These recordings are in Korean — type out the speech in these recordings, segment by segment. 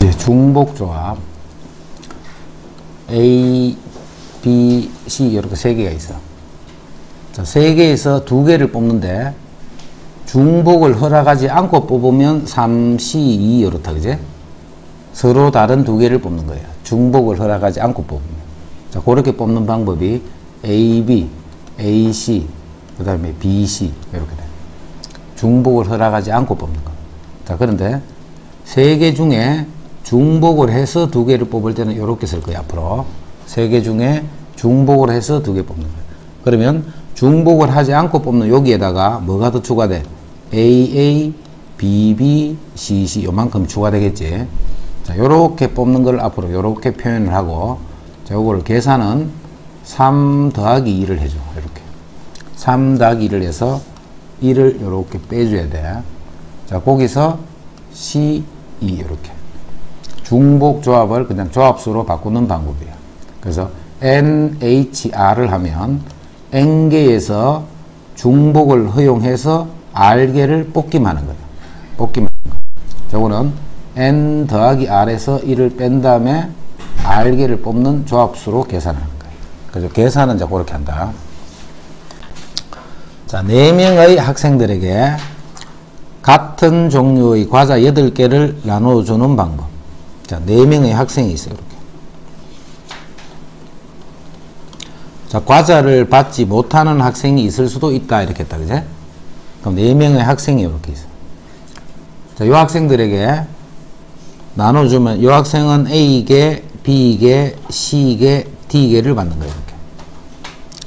이제 중복 조합 A, B, C 이렇게 세 개가 있어. 자, 세 개에서 두 개를 뽑는데 중복을 허락하지 않고 뽑으면 3, C, 2 이렇다 그제? 서로 다른 두 개를 뽑는 거예요. 중복을 허락하지 않고 뽑으면. 자, 그렇게 뽑는 방법이 A, B, A, C, 그 다음에 B, C 이렇게 돼. 중복을 허락하지 않고 뽑는 거. 자, 그런데 세 개 중에 중복을 해서 두 개를 뽑을 때는 이렇게 쓸 거예요, 앞으로. 세 개 중에 중복을 해서 두 개 뽑는 거예요. 그러면 중복을 하지 않고 뽑는 여기에다가 뭐가 더 추가돼? AA, BB, CC 요만큼 추가되겠지. 자, 요렇게 뽑는 걸 앞으로 요렇게 표현을 하고 자, 요거를 계산은 3 더하기 2를 해줘. 이렇게. 3 더하기 2를 해서 1을 요렇게 빼줘야 돼. 자, 거기서 C, E 이렇게. 중복 조합을 그냥 조합수로 바꾸는 방법이야. 그래서 NHR을 하면 N개에서 중복을 허용해서 R개를 뽑기만 하는 거예요. 뽑기만 하는 거. 저거는 N 더하기 R에서 1을 뺀 다음에 R개를 뽑는 조합수로 계산하는 거예요. 그래서 계산은 이제 그렇게 한다. 자, 4명의 학생들에게 같은 종류의 과자 8개를 나눠주는 방법. 자, 4명의 학생이 있어요. 이렇게. 자, 과자를 받지 못하는 학생이 있을 수도 있다. 이렇게 했다. 그제? 그럼 4명의 학생이 이렇게 있어. 자, 요 학생들에게 나눠주면, 요 학생은 A개, B개, C개, D개를 받는 거예요. 이렇게.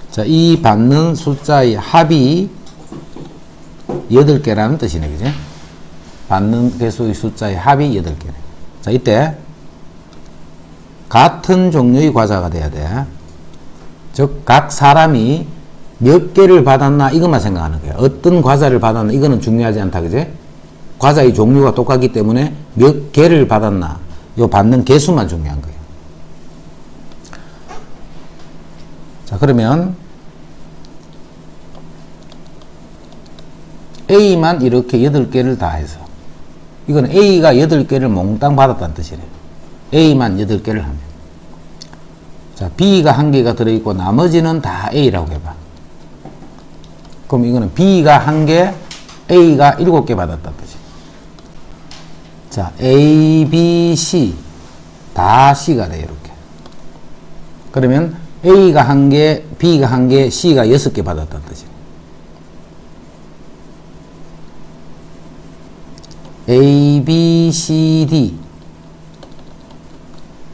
자, 이 받는 숫자의 합이 8개라는 뜻이네. 그지? 받는 개수의 숫자의 합이 8개네. 자, 이때 같은 종류의 과자가 돼야 돼. 즉, 각 사람이 몇 개를 받았나 이것만 생각하는 거야. 어떤 과자를 받았나 이거는 중요하지 않다. 그지? 과자의 종류가 똑같기 때문에 몇 개를 받았나 요 받는 개수만 중요한 거예요. 자, 그러면 A만 이렇게 8개를 다 해서 이건 A가 8개를 몽땅 받았다는 뜻이래요. A만 8개를 하면 자 B가 1개가 들어있고 나머지는 다 A라고 해봐. 그럼 이거는 B가 1개, A가 7개 받았다는 뜻이에요. 자 A, B, C 다 C가 돼 이렇게. 그러면 A가 1개, B가 1개, C가 6개 받았다는 뜻이에요. A, B, C, D.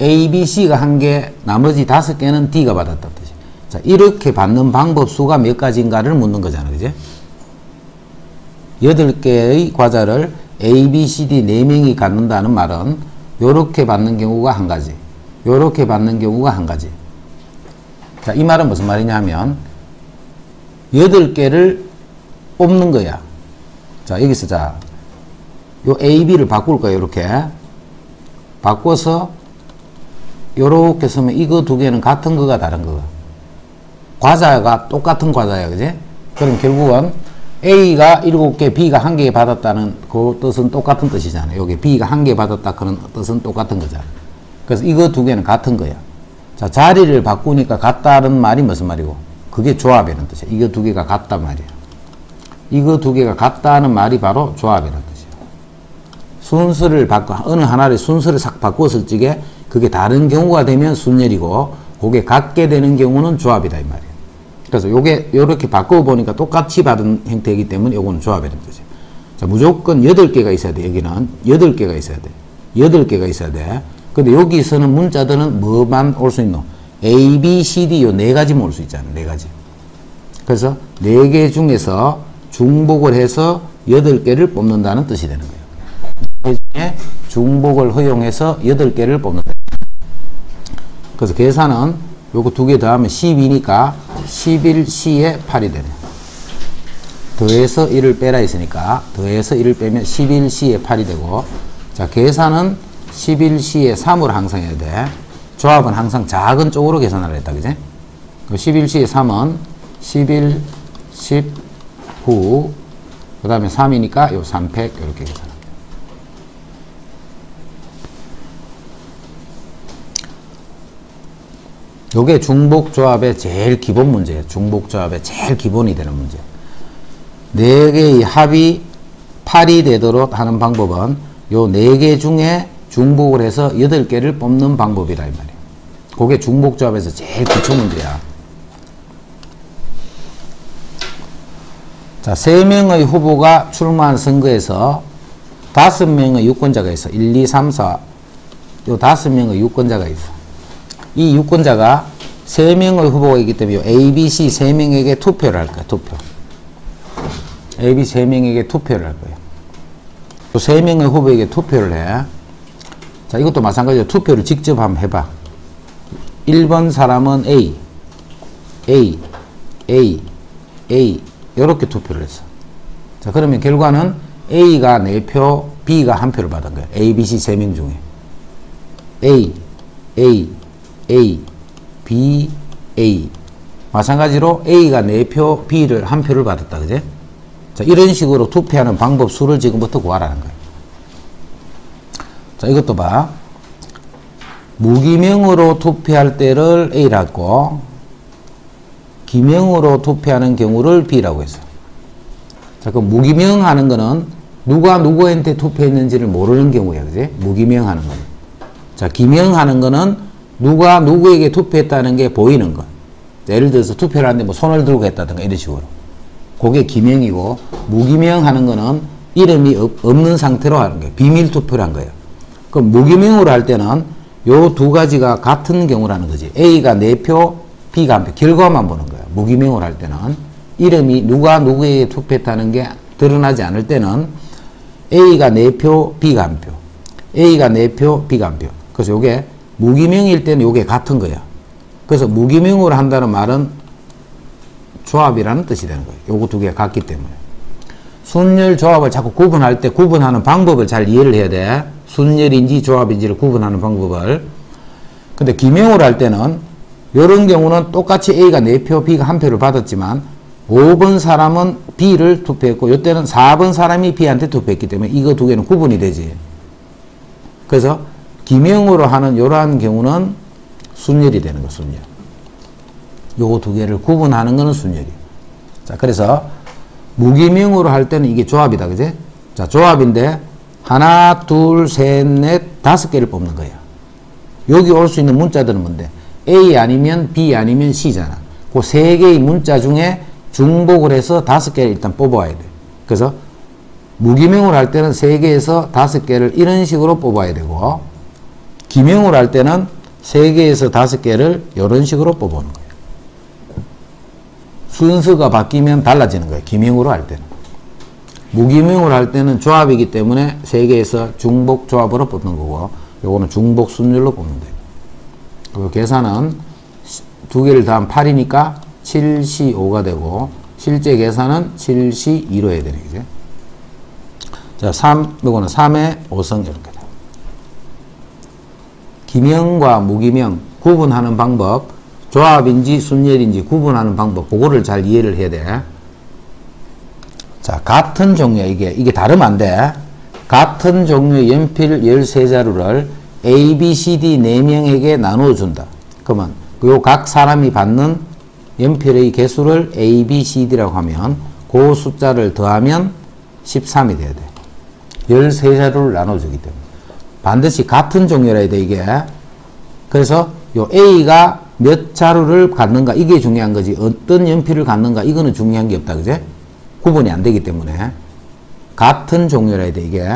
A, B, C가 한 개, 나머지 다섯 개는 D가 받았다 뜻이. 자, 이렇게 받는 방법 수가 몇 가지인가를 묻는 거잖아, 그지? 여덟 개의 과자를 A, B, C, D 네 명이 갖는다는 말은 요렇게 받는 경우가 한 가지, 요렇게 받는 경우가 한 가지. 자, 이 말은 무슨 말이냐 하면 여덟 개를 뽑는 거야. 자, 여기서 자, 요 A, B를 바꿀 거예요. 이렇게. 바꿔서 요렇게 쓰면 이거 두 개는 같은 거가 다른 거가. 과자가 똑같은 과자야. 그지? 그럼 결국은 A가 7개, B가 1개 받았다는 그 뜻은 똑같은 뜻이잖아요. 여기 B가 1개 받았다 그런 뜻은 똑같은 거잖아. 그래서 이거 두 개는 같은 거야. 자, 자리를 바꾸니까 같다는 말이 무슨 말이고? 그게 조합이라는 뜻이야. 이거 두 개가 같단 말이야. 이거 두 개가 같다는 말이 바로 조합이라는. 순서를 바꿔 어느 하나를 순서를 싹 바꿨을 적에 그게 다른 경우가 되면 순열이고 그게 같게 되는 경우는 조합이다 이 말이에요. 그래서 요게 요렇게 바꿔 보니까 똑같이 받은 형태이기 때문에 요거는 조합이라는 거죠. 자, 무조건 8개가 있어야 돼. 여기는 8개가 있어야 돼. 8개가 있어야 돼. 근데 여기서는 문자들은 뭐만 올 수 있노? A, B, C, D 요 네 가지만 올 수 있잖아. 네 가지. 그래서 네 개 중에서 중복을 해서 8개를 뽑는다는 뜻이 되는 거예요. 그 중복을 허용해서 8개를 뽑는다. 그래서 계산은 요거 두 개 더하면 12니까 11C에 8이 되네. 더해서 1을 빼라 했으니까 더해서 1을 빼면 11C에 8이 되고 자 계산은 11C에 3으로 항상 해야 돼. 조합은 항상 작은 쪽으로 계산을 했다. 그지? 11C에 3은 11, 10, 9, 그 다음에 3이니까 요 3팩 이렇게 계산. 요게 중복조합의 제일 기본 문제예요. 중복조합의 제일 기본이 되는 문제. 네 개의 합이 8이 되도록 하는 방법은 요 네 개 중에 중복을 해서 8개를 뽑는 방법이라 이 말이에요. 그게 중복조합에서 제일 기초 문제야. 자, 세 명의 후보가 출마한 선거에서 다섯 명의 유권자가 있어. 1, 2, 3, 4. 요 다섯 명의 유권자가 있어. 이 유권자가 세 명의 후보가 있기 때문에 A, B, C 세 명에게 투표를 할 거야. 투표. A, B 세 명에게 투표를 할 거예요. 세 명의 후보에게 투표를 해. 자, 이것도 마찬가지로 투표를 직접 한번 해봐. 1번 사람은 A, A, A, A, 이렇게 투표를 했어. 자, 그러면 결과는 A가 4표, B가 1표를 받은 거야. A, B, C 3명 중에. A, A, A, B, A. 마찬가지로 A가 4표, B를 1표를 받았다. 그제? 자, 이런 식으로 투표하는 방법 수를 지금부터 구하라는 거예요. 자, 이것도 봐. 무기명으로 투표할 때를 A라고, 기명으로 투표하는 경우를 B라고 했어요. 자, 그 무기명 하는 거는 누가 누구한테 투표했는지를 모르는 경우야. 그지? 무기명 하는 거는. 자, 기명 하는 거는 누가 누구에게 투표했다는 게 보이는 거. 예를 들어서 투표를 하는데 뭐 손을 들고 했다든가 이런 식으로. 그게 기명이고, 무기명 하는 거는 이름이 없, 는 상태로 하는 거예요. 비밀 투표를 한 거예요. 그럼 무기명으로 할 때는 요 두 가지가 같은 경우라는 거지. A가 4표, B가 1표. 결과만 보는 거예요. 무기명으로 할 때는. 이름이 누가 누구에게 투표했다는 게 드러나지 않을 때는 A가 4표, B가 1표. A가 4표, B가 1표. 그래서 요게 무기명일 때는 요게 같은 거야. 그래서 무기명으로 한다는 말은 조합이라는 뜻이 되는 거예요. 요거 두 개가 같기 때문에. 순열 조합을 자꾸 구분할 때 구분하는 방법을 잘 이해를 해야 돼. 순열인지 조합인지를 구분하는 방법을. 근데 기명으로 할 때는 이런 경우는 똑같이 A가 4표, B가 1표를 받았지만 5번 사람은 B를 투표했고 이때는 4번 사람이 B한테 투표했기 때문에 이거 두 개는 구분이 되지. 그래서 기명으로 하는 이러한 경우는 순열이 되는 거 순열. 요거 두 개를 구분하는 거는 순열이. 자, 그래서 무기명으로 할 때는 이게 조합이다. 그지? 자, 조합인데 하나, 둘, 셋, 넷, 다섯 개를 뽑는 거야. 여기 올 수 있는 문자들은 뭔데? A 아니면 B 아니면 C잖아. 그 세 개의 문자 중에 중복을 해서 다섯 개를 일단 뽑아야 돼. 그래서 무기명으로 할 때는 세 개에서 다섯 개를 이런 식으로 뽑아야 되고 기명으로 할 때는 세 개에서 다섯 개를 이런 식으로 뽑아오는 거예요. 순서가 바뀌면 달라지는 거예요. 기명으로 할 때는. 무기명으로 할 때는 조합이기 때문에 세 개에서 중복 조합으로 뽑는 거고 요거는 중복 순열로 뽑는 거예요. 그 계산은 두 개를 더하면 8이니까 7C5가 되고 실제 계산은 7C2로 해야 되는 거죠. 자, 3, 이거는 3의 5성 이렇게 돼. 기명과 무기명 구분하는 방법, 조합인지 순열인지 구분하는 방법, 그거를 잘 이해를 해야 돼. 자, 같은 종류의 이게, 이게 다르면 안 돼. 같은 종류의 연필 13자루를 A, B, C, D 4명에게 나눠준다. 그러면 요 각 사람이 받는 연필의 개수를 A, B, C, D라고 하면 그 숫자를 더하면 13이 돼야 돼. 13자루를 나눠주기 때문에. 반드시 같은 종류라 해야 돼, 이게. 그래서 요 A가 몇 자루를 갖는가, 이게 중요한 거지. 어떤 연필을 갖는가, 이거는 중요한 게 없다, 그제? 구분이 안 되기 때문에. 같은 종류라 해야 돼, 이게.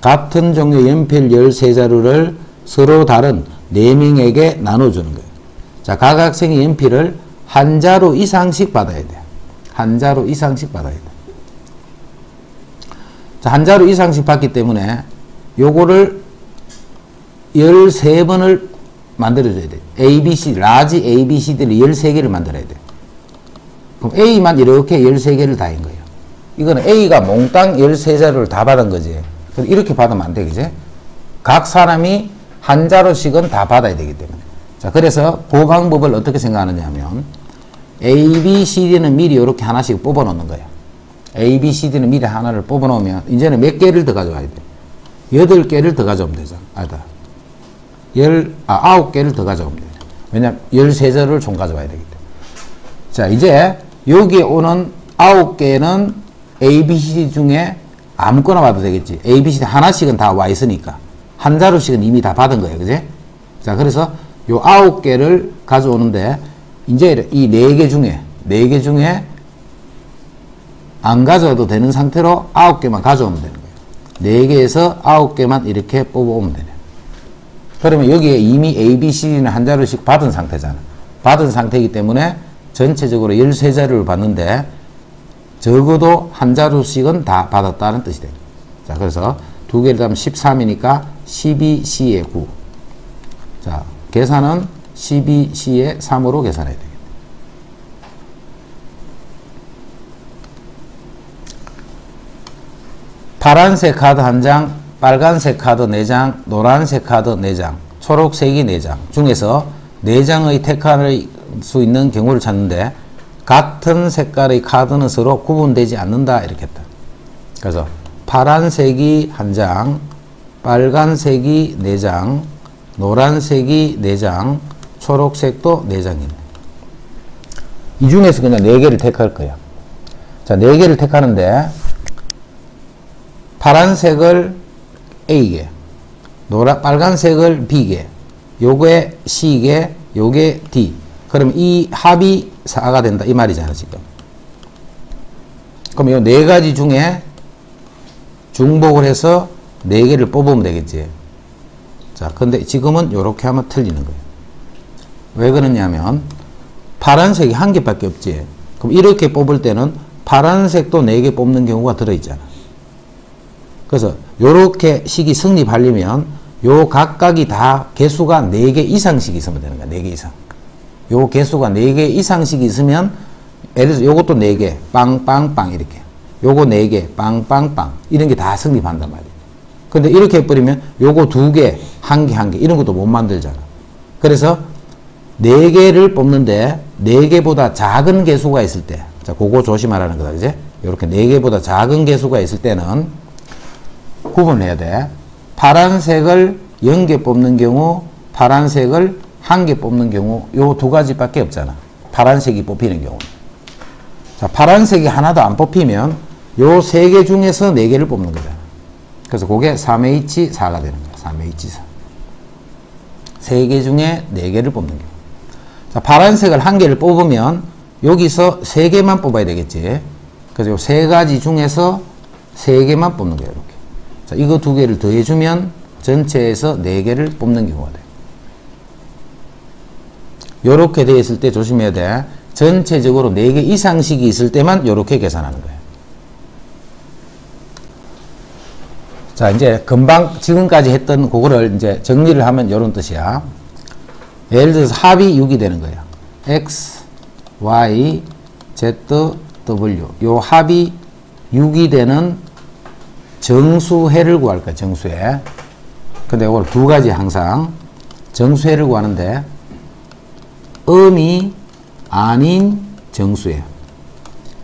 같은 종류 연필 13자루를 서로 다른 4명에게 나눠주는 거예요. 자, 각 학생이 연필을 한 자루 이상씩 받아야 돼. 한 자루 이상씩 받아야 돼. 자, 한 자루 이상씩 받기 때문에 요거를 13번을 만들어줘야 돼. A, B, C, large A, B, C, D를 13개를 만들어야 돼. 그럼 A만 이렇게 13개를 다인 거예요. 이거는 A가 몽땅 13자루를 다 받은 거지. 이렇게 받으면 안 돼, 그제? 각 사람이 한 자루씩은 다 받아야 되기 때문에. 자, 그래서 그 방법을 어떻게 생각하느냐 하면 A, B, C, D는 미리 이렇게 하나씩 뽑아 놓는 거예요. A, B, C, D는 미리 하나를 뽑아 놓으면 이제는 몇 개를 더 가져와야 돼? 여덟 개를 더 가져오면 되죠. 아니다. 열, 아, 아홉 개를 더 가져오면 돼. 왜냐면 13절을 총 가져와야 되기 때문에. 자, 이제 여기에 오는 9개는 A, B, C 중에 아무거나 봐도 되겠지. A, B, C 하나씩은 다 와 있으니까. 한 자루씩은 이미 다 받은 거예요. 그지? 자, 그래서 요 9개를 가져오는데 이제 이 4개 중에 4개 중에 안 가져와도 되는 상태로 9개만 가져오면 되는 거예요. 4개에서 9개만 이렇게 뽑아오면 되네. 그러면 여기에 이미 A, B, C는 한 자루씩 받은 상태잖아. 받은 상태이기 때문에 전체적으로 13자루를 받는데 적어도 한 자루씩은 다 받았다는 뜻이 돼요. 자, 그래서 두 개를 하면 13이니까 12C의 9. 자, 계산은 12C의 3으로 계산해야 되겠다. 파란색 카드 한 장, 빨간색 카드 4장, 노란색 카드 4장, 초록색이 4장 중에서 4장의 택할 수 있는 경우를 찾는데 같은 색깔의 카드는 서로 구분되지 않는다 이렇게 했다. 그래서 파란색이 한 장, 빨간색이 4장, 노란색이 4장, 초록색도 4장입니다. 이 중에서 그냥 4개를 택할 거야. 자, 4개를 택하는데 파란색을 A개, 노란 빨간색을 B개, 요게 C개, 요게 D. 그럼 이 합이 4가 된다 이 말이잖아 지금. 그럼 이네 가지 중에 중복을 해서 네 개를 뽑으면 되겠지. 자, 근데 지금은 이렇게 하면 틀리는 거예요. 왜 그러냐면 파란색이 한 개밖에 없지. 그럼 이렇게 뽑을 때는 파란색도 네 개 뽑는 경우가 들어있잖아. 그래서 요렇게 식이 성립하려면 요 각각이 다 개수가 4개 이상씩 있으면 되는 거야. 4개 이상. 요 개수가 4개 이상씩 있으면 예를 들어서 요것도 4개 빵빵빵 이렇게 요거 4개 빵빵빵 이런 게 다 성립한단 말이에요. 근데 이렇게 해버리면 요거 2개, 1개, 1개 이런 것도 못 만들잖아. 그래서 4개를 뽑는데 4개보다 작은 개수가 있을 때 자, 그거 조심하라는 거다. 이제 이렇게 4개보다 작은 개수가 있을 때는 구분해야 돼. 파란색을 0개 뽑는 경우, 파란색을 1개 뽑는 경우, 요 두 가지밖에 없잖아. 파란색이 뽑히는 경우. 자, 파란색이 하나도 안 뽑히면 요 세 개 중에서 네 개를 뽑는 거잖아. 그래서 그게 3H4가 되는 거야. 3H4. 세 개 중에 네 개를 뽑는 경우. 자, 파란색을 한 개를 뽑으면 여기서 세 개만 뽑아야 되겠지. 그래서 세 가지 중에서 세 개만 뽑는 거예요. 자, 이거 두 개를 더해주면 전체에서 네 개를 뽑는 경우가 돼. 요렇게 되어 있을 때 조심해야 돼. 전체적으로 네 개 이상씩이 있을 때만 요렇게 계산하는 거예요. 자, 이제 금방 지금까지 했던 그거를 이제 정리를 하면 요런 뜻이야. 예를 들어서 합이 6이 되는 거예요. x, y, z, w. 요 합이 6이 되는 정수해를 구할 거야, 정수해. 근데 이걸 두 가지 항상 정수해를 구하는데 음이 아닌 정수해.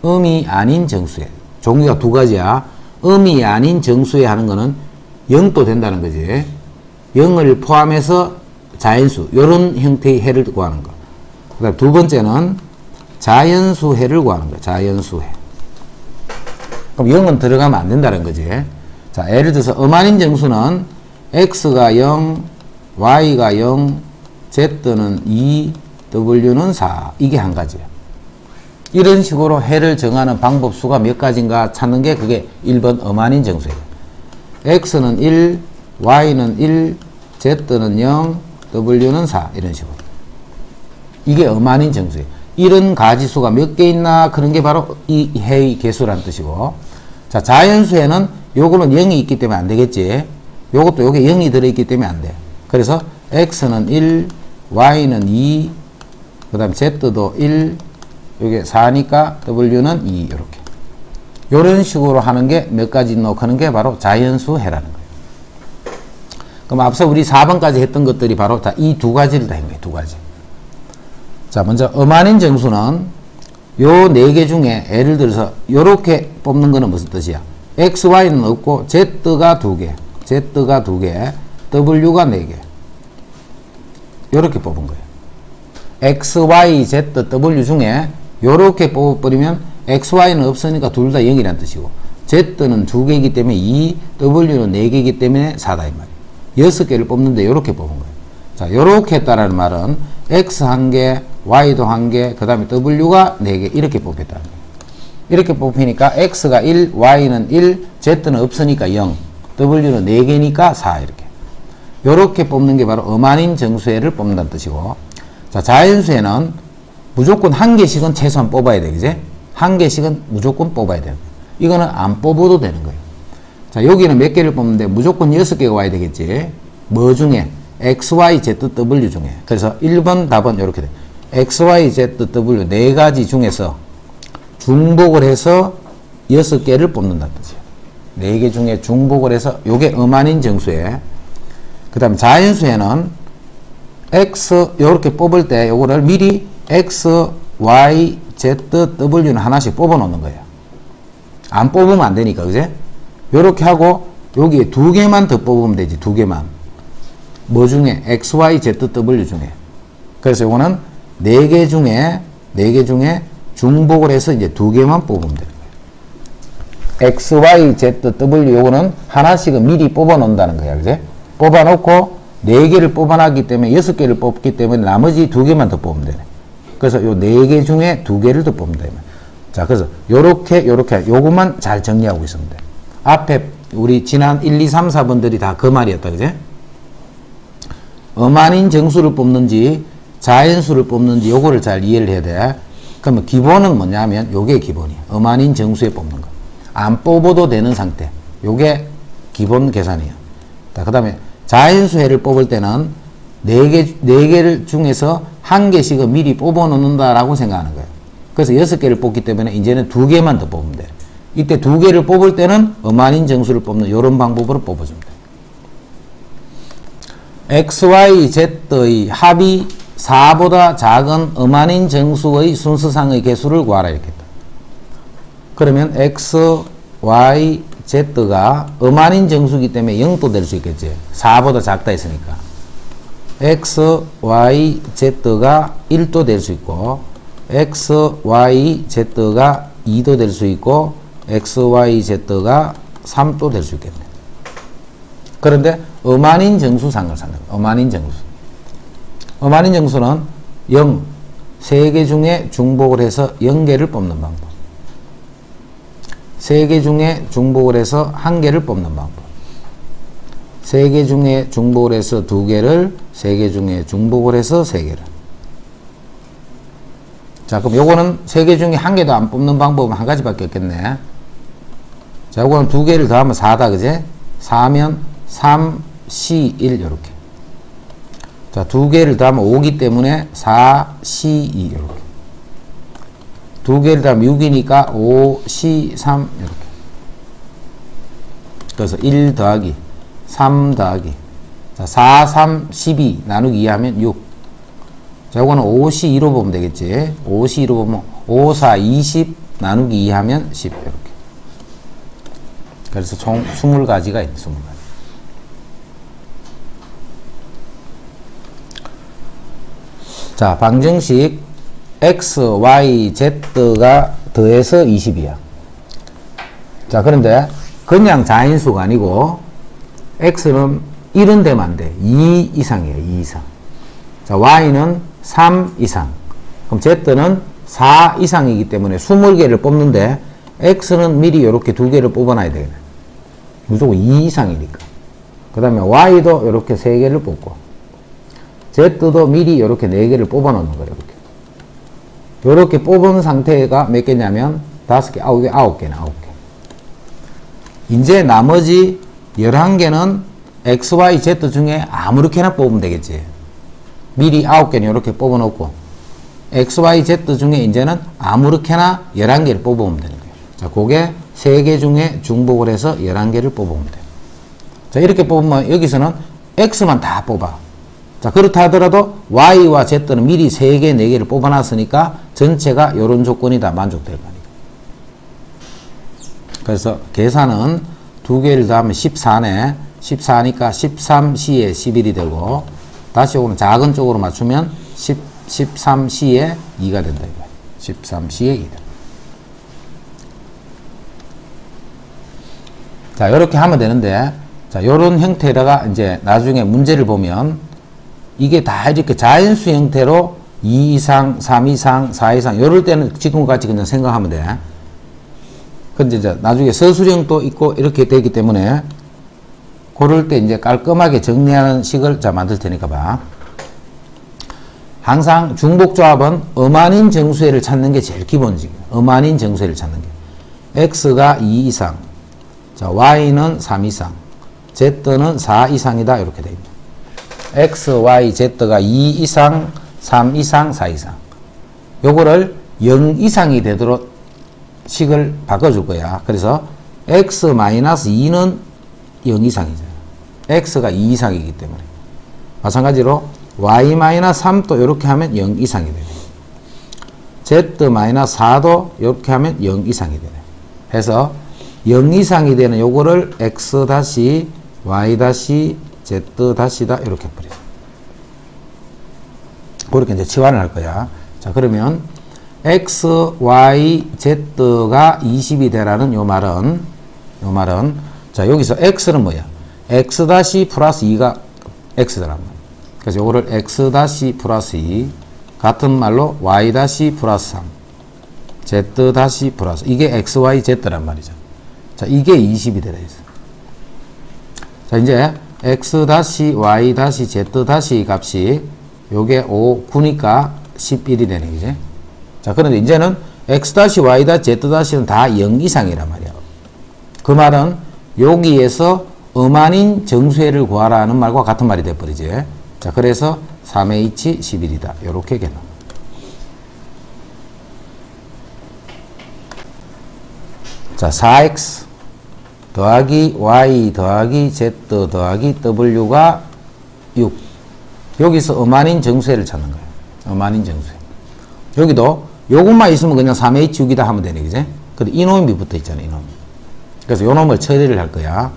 음이 아닌 정수해. 종류가 두 가지야. 음이 아닌 정수해 하는 거는 0도 된다는 거지. 0을 포함해서 자연수, 요런 형태의 해를 구하는 거. 그 다음 두 번째는 자연수해를 구하는 거. 자연수해. 그럼 0은 들어가면 안 된다는 거지. 자, 예를 들어서 음아닌 정수는 x가 0, y가 0, z는 2, w는 4. 이게 한 가지야. 이런 식으로 해를 정하는 방법 수가 몇 가지인가 찾는 게 그게 1번 음아닌 정수예요. x는 1, y는 1, z는 0, w는 4. 이런 식으로. 이게 음아닌 정수예요. 이런 가지수가 몇 개 있나 그런 게 바로 이 해의 개수란 뜻이고 자 자연수에는 요거는 0이 있기 때문에 안 되겠지 요것도 요게 0이 들어있기 때문에 안 돼. 그래서 x는 1 y는 2 그 다음 z도 1 요게 4니까 w는 2 이렇게 요런 식으로 하는 게 몇 가지 넣는 게 바로 자연수 해라는 거예요. 그럼 앞서 우리 4번까지 했던 것들이 바로 다 이 두 가지를 다 한 거예요. 두 가지. 자, 먼저 음아닌 정수는 요 네 개 중에 예를 들어서 요렇게 뽑는 거는 무슨 뜻이야? x, y는 없고 z가 두 개, z가 두 개, w가 네 개. 요렇게 뽑은 거예요. X, Y, Z, W 중에 요렇게 뽑아버리면 X, Y는 없으니까 둘 다 0이라는 뜻이고 Z는 두 개이기 때문에 2, W는 네 개이기 때문에 4다 이 말이에요. 여섯 개를 뽑는데 요렇게 뽑은 거예요. 자, 요렇게 했다라는 말은 X 한 개, Y도 한 개, 그 다음에 W가 네 개 이렇게 거예요. 이렇게 뽑히니까 X가 1, Y는 1, Z는 없으니까 0, W는 4개니까 4 이렇게. 요렇게 뽑는 게 바로 어만인 정수회를 뽑는다는 뜻이고 자 자연수에는 무조건 한 개씩은 최소한 뽑아야 돼 그제? 한 개씩은 무조건 뽑아야 돼요. 이거는 안 뽑아도 되는 거예요. 자 여기는 몇 개를 뽑는데 무조건 6개가 와야 되겠지. 뭐 중에? X, Y, Z, W 중에. 그래서 1번 답은 이렇게 돼. X, Y, Z, W 네 가지 중에서 중복을 해서 6개를 뽑는다는 뜻이에요. 4개 중에 중복을 해서 요게 어만인 정수에 그 다음 자연수에는 x 요렇게 뽑을 때 요거를 미리 x, y, z, w는 하나씩 뽑아 놓는 거예요. 안 뽑으면 안 되니까 그제? 요렇게 하고 여기에 두 개만 더 뽑으면 되지 두 개만 뭐 중에 x, y, z, w 중에 그래서 요거는 네개 중에 네개 중에 중복을 해서 이제 두 개만 뽑으면 되는 거예요. x, y, z, w 요거는 하나씩은 미리 뽑아 놓는다는 거야 그제? 뽑아 놓고 4개를 뽑아 놨기 때문에 6개를 뽑기 때문에 나머지 2개만 더 뽑으면 되네. 그래서 요 4개 중에 2개를 더 뽑으면 되네. 자, 그래서 요렇게, 요렇게, 요것만 잘 정리하고 있으면 돼. 앞에 우리 지난 1, 2, 3, 4번들이 다 그 말이었다, 그제? 어만인 정수를 뽑는지 자연수를 뽑는지 요거를 잘 이해를 해야 돼. 그러면 기본은 뭐냐면 요게 기본이야. 어만인 정수에 뽑는 거. 안 뽑아도 되는 상태. 요게 기본 계산이에요. 자, 그 다음에 자연수 해를 뽑을 때는 4개, 4개를 중에서 한 개씩은 미리 뽑아 놓는다라고 생각하는 거예요. 그래서 6개를 뽑기 때문에 이제는 2개만 더 뽑으면 돼요. 이때 2개를 뽑을 때는 어만인 정수를 뽑는 이런 방법으로 돼 요. x, y, z의 합이 4보다 작은 어만인 정수의 순서상의 개수를 구하라 이렇게 했다. 그러면 x, y, z가 어만인 정수기 때문에 0도 될 수 있겠지. 4보다 작다 했으니까. x, y, z가 1도 될 수 있고 x, y, z가 2도 될 수 있고 x, y, z가 3도 될 수 있겠네. 그런데 어만인 정수상을 거야. 어만인 정수. 어만인 정수는 0, 3개 중에 중복을 해서 0개를 뽑는 방법. 3개 중에 중복을 해서 1개를 뽑는 방법. 3개 중에 중복을 해서 2개를, 3개 중에 중복을 해서 3개를. 자, 그럼 요거는 3개 중에 1개도 안 뽑는 방법은 한 가지밖에 없겠네. 자, 요거는 2개를 더하면 4다, 그제? 4면 3, C, 1, 요렇게. 자, 2개를 더하면 5기 때문에 4, C, 2, 요렇게. 두 개를 더하면 6이니까 5, C, 3 이렇게. 그래서 1 더하기 3 더하기 자, 4, 3, 12 나누기 2 하면 6. 자, 이거는 5C 2로 보면 되겠지. 5C 2로 보면 5, 4, 20 나누기 2 하면 10 이렇게. 그래서 총 20가지가 있네. 20가지. 자, 방정식 x, y, z가 더해서 20이야. 자, 그런데 그냥 자인수가 아니고 x는 1은 되면 안 돼. 2 이상이에요. 2 이상. 자, y는 3 이상. 그럼 z는 4 이상이기 때문에 20개를 뽑는데 x는 미리 이렇게 두 개를 뽑아놔야 되겠네. 무조건 2 이상이니까. 그 다음에 y도 이렇게 3개를 뽑고 z도 미리 이렇게 4개를 뽑아 놓는 거예요. 이렇게. 이렇게 뽑은 상태가 몇 개냐면 다섯 개, 아홉 개, 아홉 개네, 아홉 개. 이제 나머지 11개는 X, Y, Z 중에 아무렇게나 뽑으면 되겠지. 미리 아홉 개는 이렇게 뽑아 놓고 X, Y, Z 중에 이제는 아무렇게나 11개를 뽑으면 되는 거예요. 자, 그게 3개 중에 중복을 해서 11개를 뽑으면 돼요. 자, 이렇게 뽑으면 여기서는 X만 다 뽑아. 자, 그렇다 하더라도 Y와 Z는 미리 3개, 4개를 뽑아놨으니까 전체가 이런 조건이 다 만족될 거니까. 그래서 계산은 두 개를 더하면 14네. 14니까 13C에 11이 되고 다시 오는 작은 쪽으로 맞추면 13C에 2가 된다. 이거. 13C에 2다. 자, 이렇게 하면 되는데, 자, 요런 형태다가 이제 나중에 문제를 보면 이게 다 이렇게 자연수 형태로 2 이상, 3 이상, 4 이상, 요럴 때는 지금과 같이 그냥 생각하면 돼. 근데 이제 나중에 서술형도 있고 이렇게 되기 때문에 그럴 때 이제 깔끔하게 정리하는 식을 자 만들 테니까 봐. 항상 중복조합은 어만인 정수회를 찾는 게 제일 기본적이에요. 어만인 정수회를 찾는 게. x가 2 이상, 자 y는 3 이상, z는 4 이상이다 이렇게 됩니다. X, y, z가 2 이상, 3 이상, 4 이상. 요거를 0 이상이 되도록 식을 바꿔줄 거야. 그래서 x-2는 0 이상이잖아. x가 2 이상이기 때문에. 마찬가지로 y-3도 이렇게 하면 0 이상이 되네. z-4도 이렇게 하면 0 이상이 되네. 해서 0 이상이 되는 요거를 x 다시 y 다시 z 다시다 이렇게 뿌려. 그렇게 이제 치환을 할 거야. 자 그러면 x, y, z가 20이 되라는 요 말은 요 말은 자 여기서 x는 뭐야? x 다시 플러스 2가 x더란 말이야. 그래서 요거를 x 다시 플러스 2 같은 말로 y 다시 플러스 3 z 다시 플러스 이게 x, y, z란 말이죠. 자 이게 20이 되라 있어. 자 이제 x 다시 y 다시 z 다시 값이 요게 5 9니까 11이 되는 거지. 자, 그런데 이제는 x 다시 y 다 z 다시는 다 0 이상이란 말이야. 그 말은 여기에서 음한인 정수회를 구하라는 말과 같은 말이 돼버리지. 자, 그래서 3h 11이다. 요렇게 개념. 자, 4x 더하기 y 더하기 z 더하기 w가 6. 여기서 음한인 정수회를 찾는 거예요. 음한인 정수회. 여기도 요것만 있으면 그냥 3H6이다 하면 되네, 그지? 근데 이놈이 붙어 있잖아, 이놈. 그래서 요 놈을 처리를 할 거야.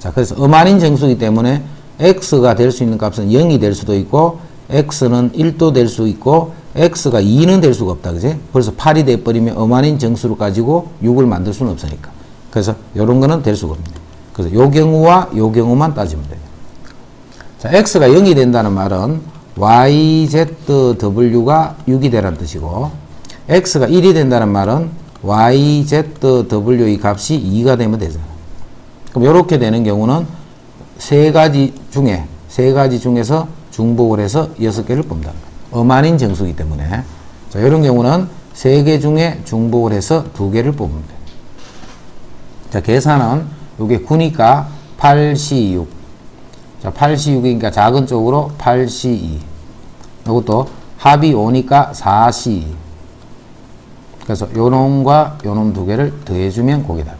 자, 그래서 음한인 정수이기 때문에 x가 될 수 있는 값은 0이 될 수도 있고, x는 1도 될 수 있고, x가 2는 될 수가 없다, 그지? 그래서 8이 돼버리면 음한인 정수를 가지고 6을 만들 수는 없으니까. 그래서 요런 거는 될 수가 없네. 그래서 요 경우와 요 경우만 따지면 돼요. 자, x가 0이 된다는 말은 YZW가 6이 되라는 뜻이고 X가 1이 된다는 말은 YZW의 값이 2가 되면 되잖아. 그럼 이렇게 되는 경우는 세 가지 중에 세 가지 중에서 중복을 해서 여섯 개를 뽑는다. 어만인 정수이기 때문에 자 이런 경우는 세 개 중에 중복을 해서 두 개를 뽑으면 돼. 자 계산은 이게 9니까 8C6 자 8C6이니까 작은 쪽으로 8C2 이것도 합이 5니까 4C 그래서 요 놈과 요 놈 두 개를 더해주면 고기 답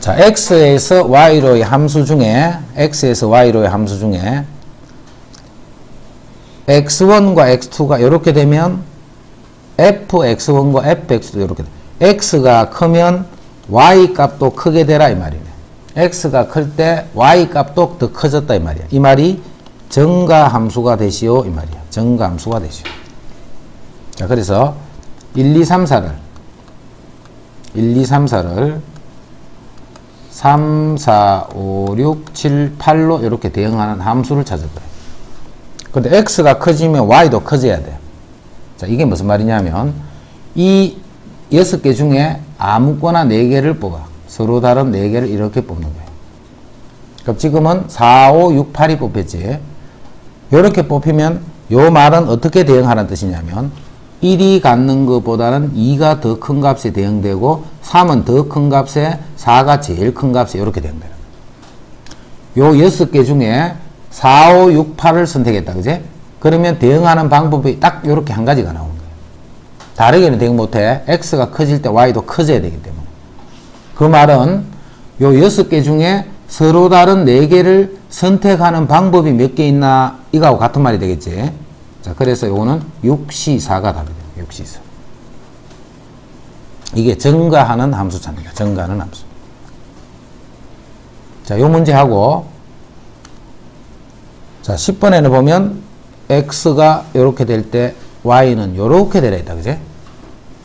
자, x에서 y로의 함수 중에 x에서 y로의 함수 중에 x1과 x2가 이렇게 되면 fx1과 fx2도 이렇게 돼. x가 크면 y 값도 크게 되라 이 말이네. x가 클 때 y 값도 더 커졌다 이 말이야. 이 말이 증가 함수가 되시오 이 말이야. 증가 함수가 되시오. 자, 그래서 1, 2, 3, 4를 1, 2, 3, 4를 3, 4, 5, 6, 7, 8로 이렇게 대응하는 함수를 찾을 거예요. 근데 x가 커지면 y도 커져야 돼요. 자, 이게 무슨 말이냐면 이 6개 중에 아무거나 4개를 뽑아. 서로 다른 4개를 이렇게 뽑는 거예요. 그럼 지금은 4, 5, 6, 8이 뽑혔지. 이렇게 뽑히면 요 말은 어떻게 대응하는 뜻이냐면 1이 갖는 것보다는 2가 더 큰 값에 대응되고 3은 더 큰 값에 4가 제일 큰 값에 이렇게 대응되는 거예요. 요 6개 중에 4, 5, 6, 8을 선택했다. 그제? 그러면 대응하는 방법이 딱 이렇게 한 가지가 나오는 거예요. 다르게는 대응 못해. x가 커질 때 y도 커져야 되기 때문에. 그 말은 요 여섯 개 중에 서로 다른 네 개를 선택하는 방법이 몇 개 있나 이거하고 같은 말이 되겠지. 자, 그래서 요거는 6C4가 답이 돼요. 6C4. 이게 증가하는 함수 찾는 거야. 증가하는 함수. 자, 요 문제하고 자, 10번에는 보면 x가 이렇게 될 때 y는 이렇게 되라 있다. 그제?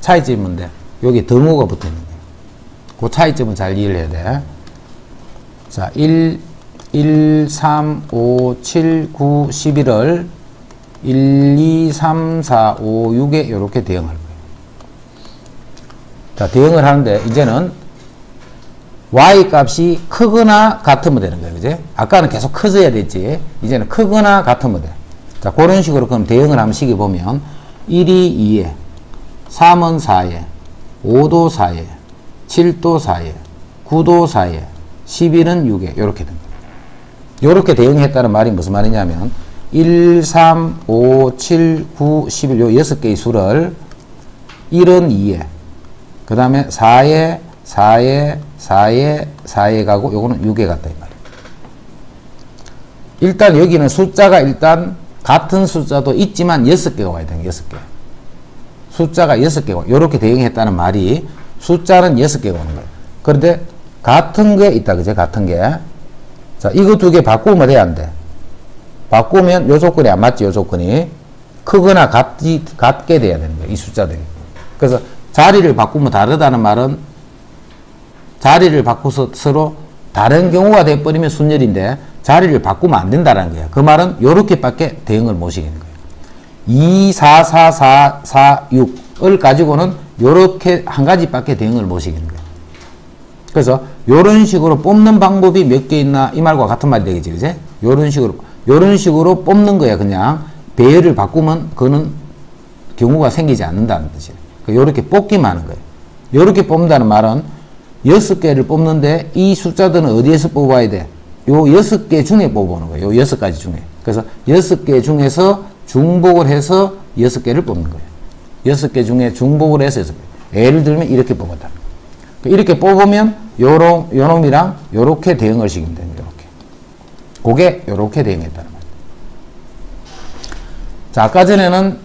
차이점인데 여기 등호가 붙어 있는 거예요. 그 차이점은 잘 이해를 해야 돼. 자, 1, 1, 3, 5, 7, 9, 11을 1, 2, 3, 4, 5, 6에 이렇게 대응할 거예요. 자, 대응을 하는데 이제는 y 값이 크거나 같으면 되는 거예요. 그지? 아까는 계속 커져야 됐지. 이제는 크거나 같으면 돼. 자, 그런 식으로 그럼 대응을 한번 시기 보면 1이 2에 3은 4에 5도 4에 7도 4에 9도 4에 11은 6에 이렇게 됩니다. 이렇게 대응했다는 말이 무슨 말이냐면 1, 3, 5, 7, 9, 11, 요 6개의 수를 1은 2에 그 다음에 4에 4에 4에 4에 가고 요거는 6에 갔다 이 말이에요. 일단 여기는 숫자가 일단 같은 숫자도 있지만 6개가 와야 돼요. 6개. 숫자가 6개가 요렇게 대응했다는 말이 숫자는 6개가 오는 거예요. 그런데 같은 게 있다 그제 같은 게. 자, 이거 두 개 바꾸면 돼, 안 돼? 바꾸면 요 조건이 안 맞지, 요 조건이. 크거나 같지, 같게 돼야 되는 거예요, 이 숫자들이. 그래서 자리를 바꾸면 다르다는 말은 자리를 바꿔서 서로 다른 경우가 돼버리면 순열인데 자리를 바꾸면 안 된다는 거야. 그 말은 요렇게밖에 대응을 못 시키는 거예요. 2, 4, 4, 4, 4, 6을 가지고는 요렇게 한 가지밖에 대응을 못 시키는 거예요. 그래서 요런 식으로 뽑는 방법이 몇 개 있나 이 말과 같은 말이 되겠지, 그제? 요런 식으로 요런 식으로 뽑는 거야, 그냥 배열을 바꾸면 그거는 경우가 생기지 않는다는 뜻이에요. 요렇게 뽑기만 하는 거예요. 요렇게 뽑는다는 말은 여섯 개를 뽑는데 이 숫자들은 어디에서 뽑아야 돼? 요 여섯 개 중에 뽑아오는 거예요. 요 여섯 가지 중에. 그래서 여섯 개 중에서 중복을 해서 여섯 개를 뽑는 거예요. 여섯 개 중에 중복을 해서 여섯 개. 예를 들면 이렇게 뽑았다. 이렇게 뽑으면 요런, 요놈이랑 요렇게 대응을 시키면 됩니다. 요렇게. 그게 요렇게 대응했다는 말이에요. 자, 아까 전에는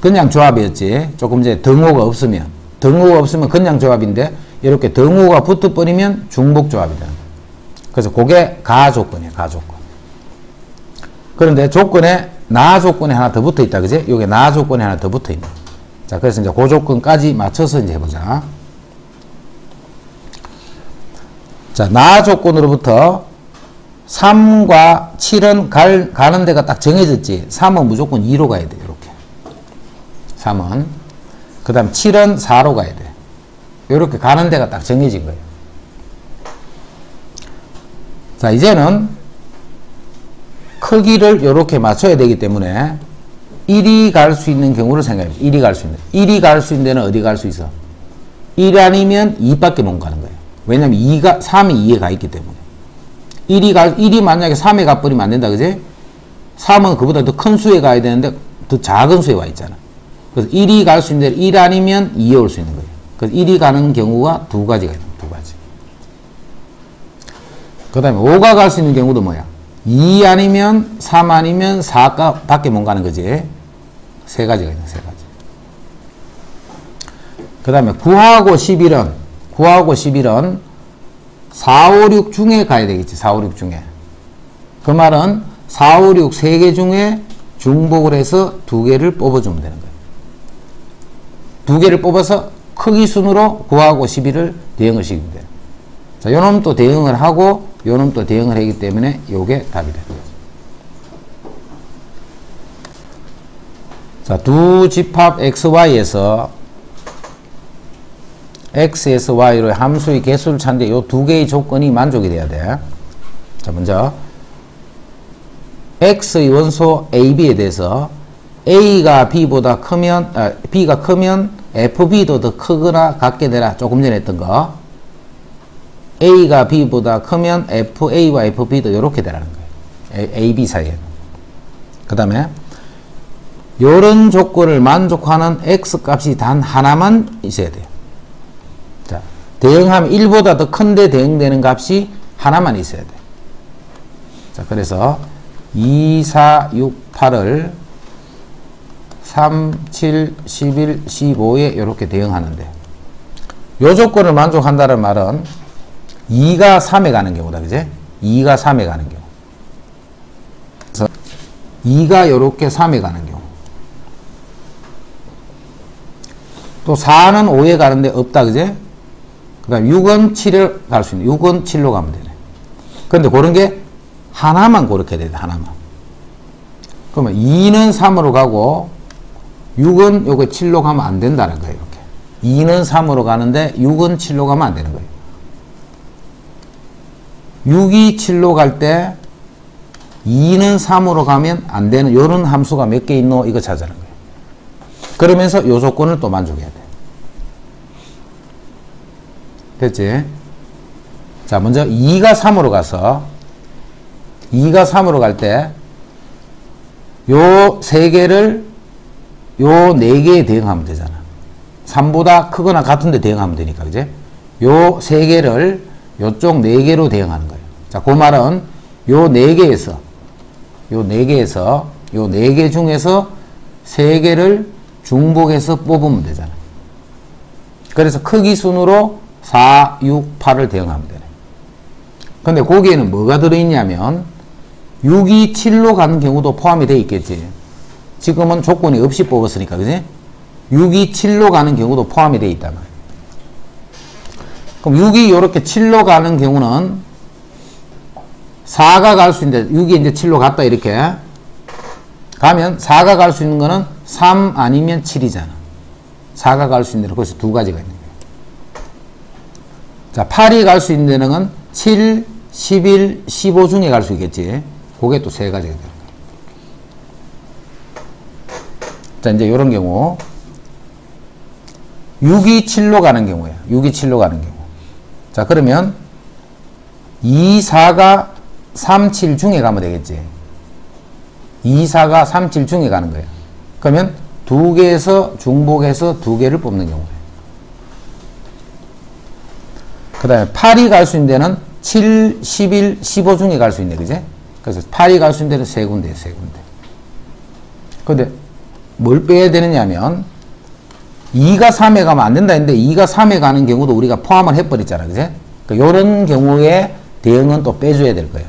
그냥 조합이었지. 조금 이제 등호가 없으면. 등호가 없으면 그냥 조합인데 이렇게 등호가 붙어버리면 중복 조합이 되는 거예요. 그래서 그게 가 조건이에요. 가 조건. 그런데 조건에 나 조건이 하나 더 붙어 있다. 그지? 여기 나 조건이 하나 더 붙어 있는. 자, 그래서 이제 그 조건까지 맞춰서 이제 해보자. 자, 나 조건으로부터 3과 7은 갈, 가는 데가 딱 정해졌지. 3은 무조건 2로 가야 돼. 이렇게. 3은. 그 다음 7은 4로 가야 돼. 이렇게 가는 데가 딱 정해진 거예요. 자, 이제는 크기를 이렇게 맞춰야 되기 때문에 1이 갈 수 있는 경우를 생각해 봅시다. 1이 갈 수 있는. 1이 갈 수 있는 데는 어디 갈 수 있어? 1 아니면 2밖에 못 가는 거예요. 왜냐면 2가, 3이 2에 가 있기 때문에. 1이 가, 1이 만약에 3에 가버리면 안 된다, 그지? 3은 그보다 더 큰 수에 가야 되는데 더 작은 수에 와 있잖아. 그래서 1이 갈 수 있는 데는 1 아니면 2에 올 수 있는 거예요. 그래서 1이 가는 경우가 두 가지가 있는 두 가지. 그 다음에 5가 갈 수 있는 경우도 뭐야? 2 아니면 3 아니면 4가 밖에 못 가는 거지. 세 가지가 있는 세 가지. 그 다음에 9하고 11은 9하고 11은 4, 5, 6 중에 가야 되겠지. 4, 5, 6 중에. 그 말은 4, 5, 6 세 개 중에 중복을 해서 두 개를 뽑아주면 되는 거예요. 두 개를 뽑아서 크기 순으로 9하고 11을 대응을 시키면 돼요. 자, 요놈 또 대응을 하고 요놈 또 대응을 하기 때문에 요게 답이 거죠. 자, 두 집합 xy에서 x에서 y로 함수의 개수를 찾는데 요 두 개의 조건이 만족이 돼야 돼. 자, 먼저 x의 원소 ab에 대해서 a가 b보다 크면 아, b가 크면 fb도 더 크거나 같게 되라. 조금 전에 했던 거. a가 b보다 크면 fa와 fb도 이렇게 되라는 거예요. a, b 사이에는. 그 다음에 이런 조건을 만족하는 x 값이 단 하나만 있어야 돼요. 자, 대응하면 1보다 더 큰데 대응되는 값이 하나만 있어야 돼. 자, 그래서 2, 4, 6, 8을 3, 7, 11, 15에 이렇게 대응하는데 요 조건을 만족한다는 말은 2가 3에 가는 경우다. 그제? 2가 3에 가는 경우. 2가 요렇게 3에 가는 경우. 또 4는 5에 가는데 없다, 그제? 그 다음 6은 7에 갈 수 있는, 6은 7로 가면 되네. 근데 그런 게 하나만 그렇게 돼, 하나만. 그러면 2는 3으로 가고, 6은 요거 7로 가면 안 된다는 거예요, 이렇게. 2는 3으로 가는데, 6은 7로 가면 안 되는 거예요. 6이 7로 갈 때, 2는 3으로 가면 안 되는 요런 함수가 몇 개 있노? 이거 찾아는 거예요. 그러면서 요 조건을 또 만족해야 돼. 됐지? 자, 먼저 2가 3으로 가서 2가 3으로 갈 때 요 세 개를 요 네 개에 대응하면 되잖아. 3보다 크거나 같은데 대응하면 되니까, 그제? 요 세 개를 요쪽 네 개로 대응하는 거예요. 자, 그 말은 요 네 개에서 요 네 개에서 요 네 개 중에서 세 개를 중복해서 뽑으면 되잖아. 그래서 크기 순으로 4, 6, 8을 대응하면 되네. 근데 거기에는 뭐가 들어있냐면 6이 7로 가는 경우도 포함이 되어 있겠지. 지금은 조건이 없이 뽑았으니까, 그지? 6이 7로 가는 경우도 포함이 되어 있단 말이야. 그럼 6이 이렇게 7로 가는 경우는 4가 갈 수 있는데 6이 이제 7로 갔다 이렇게 가면 4가 갈 수 있는 거는 3 아니면 7이잖아. 4가 갈 수 있는 데는 벌써 두 가지가 있는 거예요. 자, 8이 갈 수 있는 데는 7, 11, 15 중에 갈 수 있겠지. 그게 또 세 가지가 되는 거예요. 자, 이제 이런 경우 6이 7로 가는 경우야. 6이 7로 가는 경우. 자, 그러면 2, 4가 3, 7 중에 가면 되겠지. 2, 4가 3, 7 중에 가는 거예요. 그러면 두 개에서 중복해서 두 개를 뽑는 경우예요. 그 다음에 8이 갈 수 있는 데는 7, 11, 15 중에 갈 수 있네. 그제? 그래서 8이 갈 수 있는 데는 세 군데, 세 군데. 근데 뭘 빼야 되느냐 하면 2가 3에 가면 안 된다 했는데 2가 3에 가는 경우도 우리가 포함을 해버렸잖아. 그제? 그러니까 이런 경우에 대응은 또 빼줘야 될 거예요.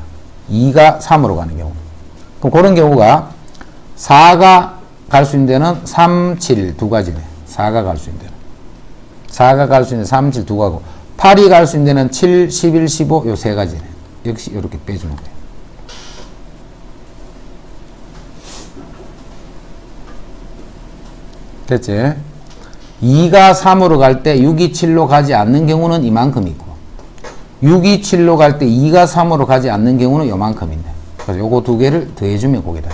2가 3으로 가는 경우. 그럼 그런 경우가 4가 갈 수 있는 데는 3, 7 두 가지네. 4가 갈 수 있는 데는. 4가 갈 수 있는 3, 7 두 가고 8이 갈 수 있는 데는 7, 11, 15 요 세 가지네. 역시 이렇게 빼주는 거예요. 됐지? 2가 3으로 갈 때 6이 7로 가지 않는 경우는 이만큼 있고 6이 7로 갈 때 2가 3으로 가지 않는 경우는 요만큼인데 그래서 요거 두 개를 더해주면 거기다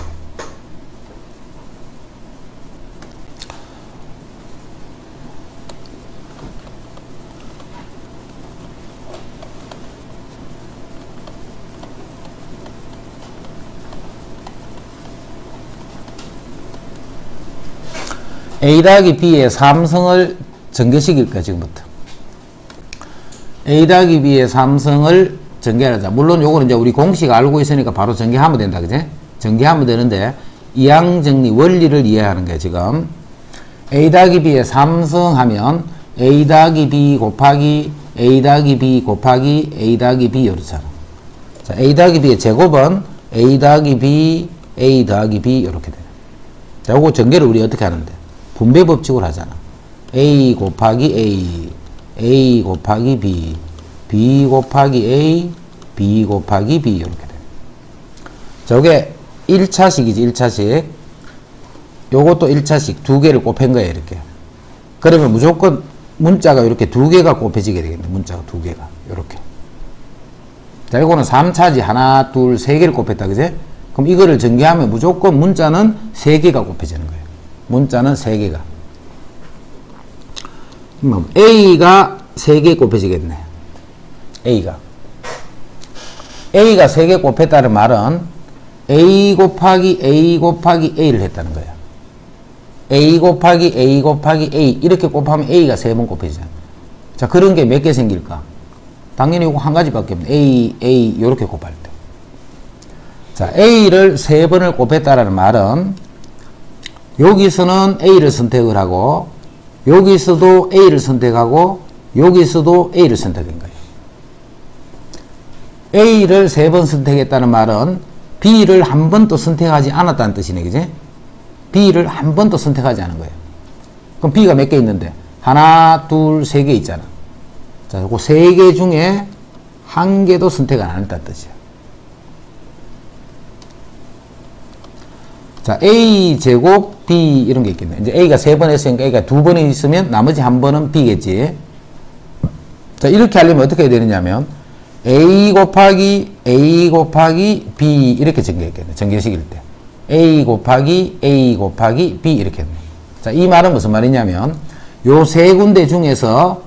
A 더하기 B의 삼성을 전개시킬 거야, 지금부터. A 더하기 B의 삼성을 전개하자. 물론 요거는 이제 우리 공식 알고 있으니까 바로 전개하면 된다, 그제? 전개하면 되는데, 이항정리 원리를 이해하는 거야, 지금. A 더하기 B의 삼성 하면, A 더하기 B 곱하기 A 더하기 B 곱하기 A 더하기 B 이렇잖아. 자, A 더하기 B의 제곱은 A 더하기 B, A 더하기 B 이렇게 돼. 자, 요거 전개를 우리 어떻게 하는데? 분배 법칙을 하잖아. A 곱하기 A, A 곱하기 B, B 곱하기 A, B 곱하기 B 이렇게 돼. 저게 1차식이지 1차식. 요것도 1차식 두 개를 곱한 거야 이렇게. 그러면 무조건 문자가 이렇게 두 개가 곱해지게 되겠네. 문자가 두 개가 이렇게. 자, 이거는 3차지 하나, 둘, 세 개를 곱했다 그제? 그럼 이거를 전개하면 무조건 문자는 세 개가 곱해지는 거예요. 문자는 3개가. A가 3개 곱해지겠네. A가. A가 3개 곱했다는 말은 A 곱하기 A 곱하기 A를 했다는 거야. A 곱하기 A 곱하기 A 이렇게 곱하면 A가 3번 곱해지잖아. 자 그런 게 몇 개 생길까? 당연히 이거 한 가지밖에 없네. A, A 이렇게 곱할 때. 자 A를 3번을 곱했다는 말은 여기서는 A를 선택을 하고 여기서도 A를 선택하고 여기서도 A를 선택한 거예요. A를 세 번 선택했다는 말은 B를 한 번도 선택하지 않았다는 뜻이네, 그지? B를 한 번도 선택하지 않은 거예요. 그럼 B가 몇 개 있는데? 하나, 둘, 세 개 있잖아. 자, 그 세 개 중에 한 개도 선택 안 했다는 뜻이야. 자, A 제곱 B 이런 게 있겠네. 이제 A가 세 번 했으니까 A가 두 번이 있으면 나머지 한 번은 B겠지. 자, 이렇게 하려면 어떻게 해야 되느냐면 A 곱하기 A 곱하기 B 이렇게 전개했겠네. 전개식일 때. A 곱하기 A 곱하기 B 이렇게 했네. 자, 이 말은 무슨 말이냐면 요 세 군데 중에서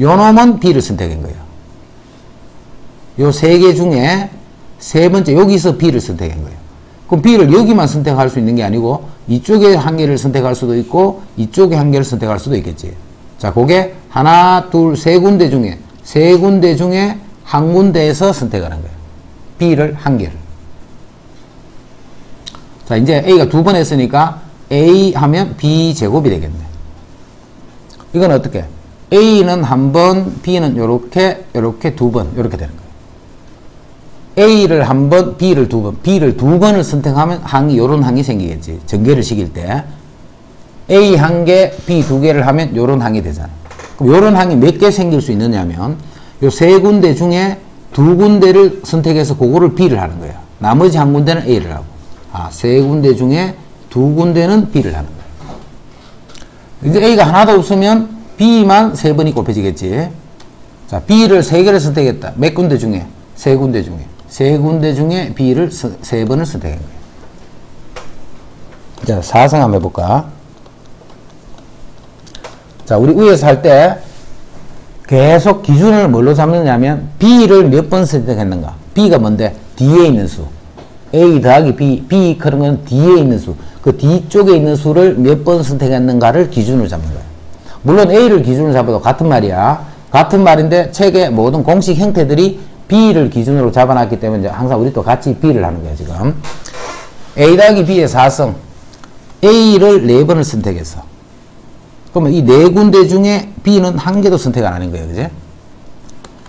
요 놈은 B를 선택한 거예요. 요 세 개 중에 세 번째 여기서 B를 선택한 거예요. 그럼 B를 여기만 선택할 수 있는 게 아니고 이쪽에 한 개를 선택할 수도 있고 이쪽에 한 개를 선택할 수도 있겠지. 자, 그게 하나, 둘, 세 군데 중에 세 군데 중에 한 군데에서 선택하는 거예요. B를 한 개를. 자, 이제 A가 두 번 했으니까 A 하면 B 제곱이 되겠네. 이건 어떻게? A는 한 번, B는 요렇게, 요렇게 두 번, 요렇게 되는 거예요. A를 한 번, B를 두 번, B를 두 번을 선택하면 항이, 요런 항이 생기겠지. 전개를 시킬 때. A 한 개, B 두 개를 하면 요런 항이 되잖아. 그럼 요런 항이 몇 개 생길 수 있느냐면, 요 세 군데 중에 두 군데를 선택해서 그거를 B를 하는 거야. 나머지 한 군데는 A를 하고. 아, 세 군데 중에 두 군데는 B를 하는 거야. 이제 A가 하나도 없으면 B만 세 번이 곱해지겠지. 자, B를 세 개를 선택했다. 몇 군데 중에? 세 군데 중에. 세 군데 중에 B를 서, 세 번을 선택한 거예요. 자, 사성 한번 해볼까? 자, 우리 위에서 할 때 계속 기준을 뭘로 잡느냐면 B를 몇 번 선택했는가? B가 뭔데? 뒤에 있는 수. A 더하기 B, B 그런 건 뒤에 있는 수. 그 뒤쪽에 있는 수를 몇 번 선택했는가를 기준으로 잡는 거예요. 물론 A를 기준으로 잡아도 같은 말이야. 같은 말인데 책의 모든 공식 형태들이 B를 기준으로 잡아놨기 때문에 항상 우리 또 같이 B를 하는 거야, 지금. A 더하기 B의 4성. A를 4번을 선택했어. 그러면 이 네 군데 중에 B는 한 개도 선택 안 하는 거예요, 그지?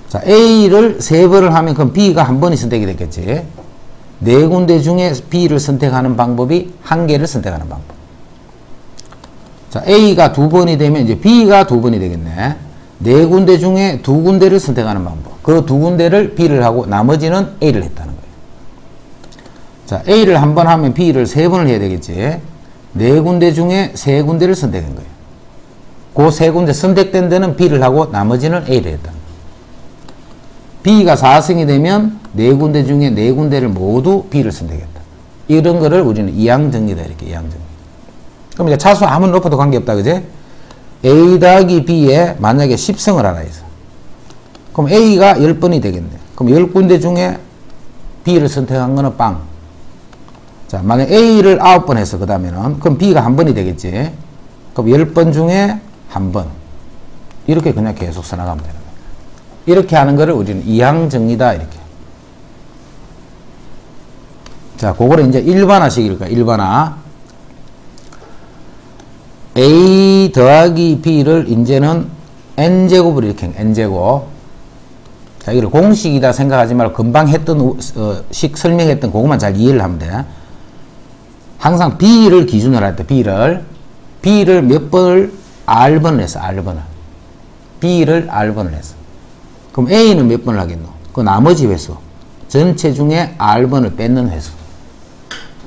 자, A를 3번을 하면 그럼 B가 한 번이 선택이 됐겠지. 네 군데 중에 B를 선택하는 방법이 한 개를 선택하는 방법. 자, A가 두 번이 되면 이제 B가 두 번이 되겠네. 네 군데 중에 두 군데를 선택하는 방법. 그 두 군데를 B를 하고 나머지는 A를 했다는 거예요. 자, A를 한 번 하면 B를 세 번을 해야 되겠지. 네 군데 중에 세 군데를 선택한 거예요. 그 세 군데 선택된 데는 B를 하고 나머지는 A를 했다. B가 4승이 되면 네 군데 중에 네 군데를 모두 B를 선택했다. 이런 거를 우리는 이항정리다 이렇게 이항정리. 그럼 이제 차수 아무리 높아도 관계없다 그제? A 더하기 B에 만약에 10성을 하나 해서 그럼 A가 10번이 되겠네. 그럼 10군데 중에 B를 선택한 거는 빵. 자, 만약 A를 9번 해서 그 다음에는 그럼 B가 한 번이 되겠지. 그럼 10번 중에 한 번. 이렇게 그냥 계속 써나가면 되는 거예요. 이렇게 하는 거를 우리는 이항정리다 이렇게. 자, 그거를 이제 일반화식일 거야. 일반화. A 더하기 B를 이제는 N제곱으로 이렇게 N제곱. 자, 이걸 공식이다 생각하지 말고 금방 했던 어, 식 설명했던 그것만 잘 이해를 하면 돼. 항상 B를 기준으로 할 때 B를 B를 몇 번을 R번을 했어. R번을. B를 R번을 했어. 그럼 A는 몇 번을 하겠노? 그 나머지 횟수. 전체 중에 R번을 뺏는 횟수.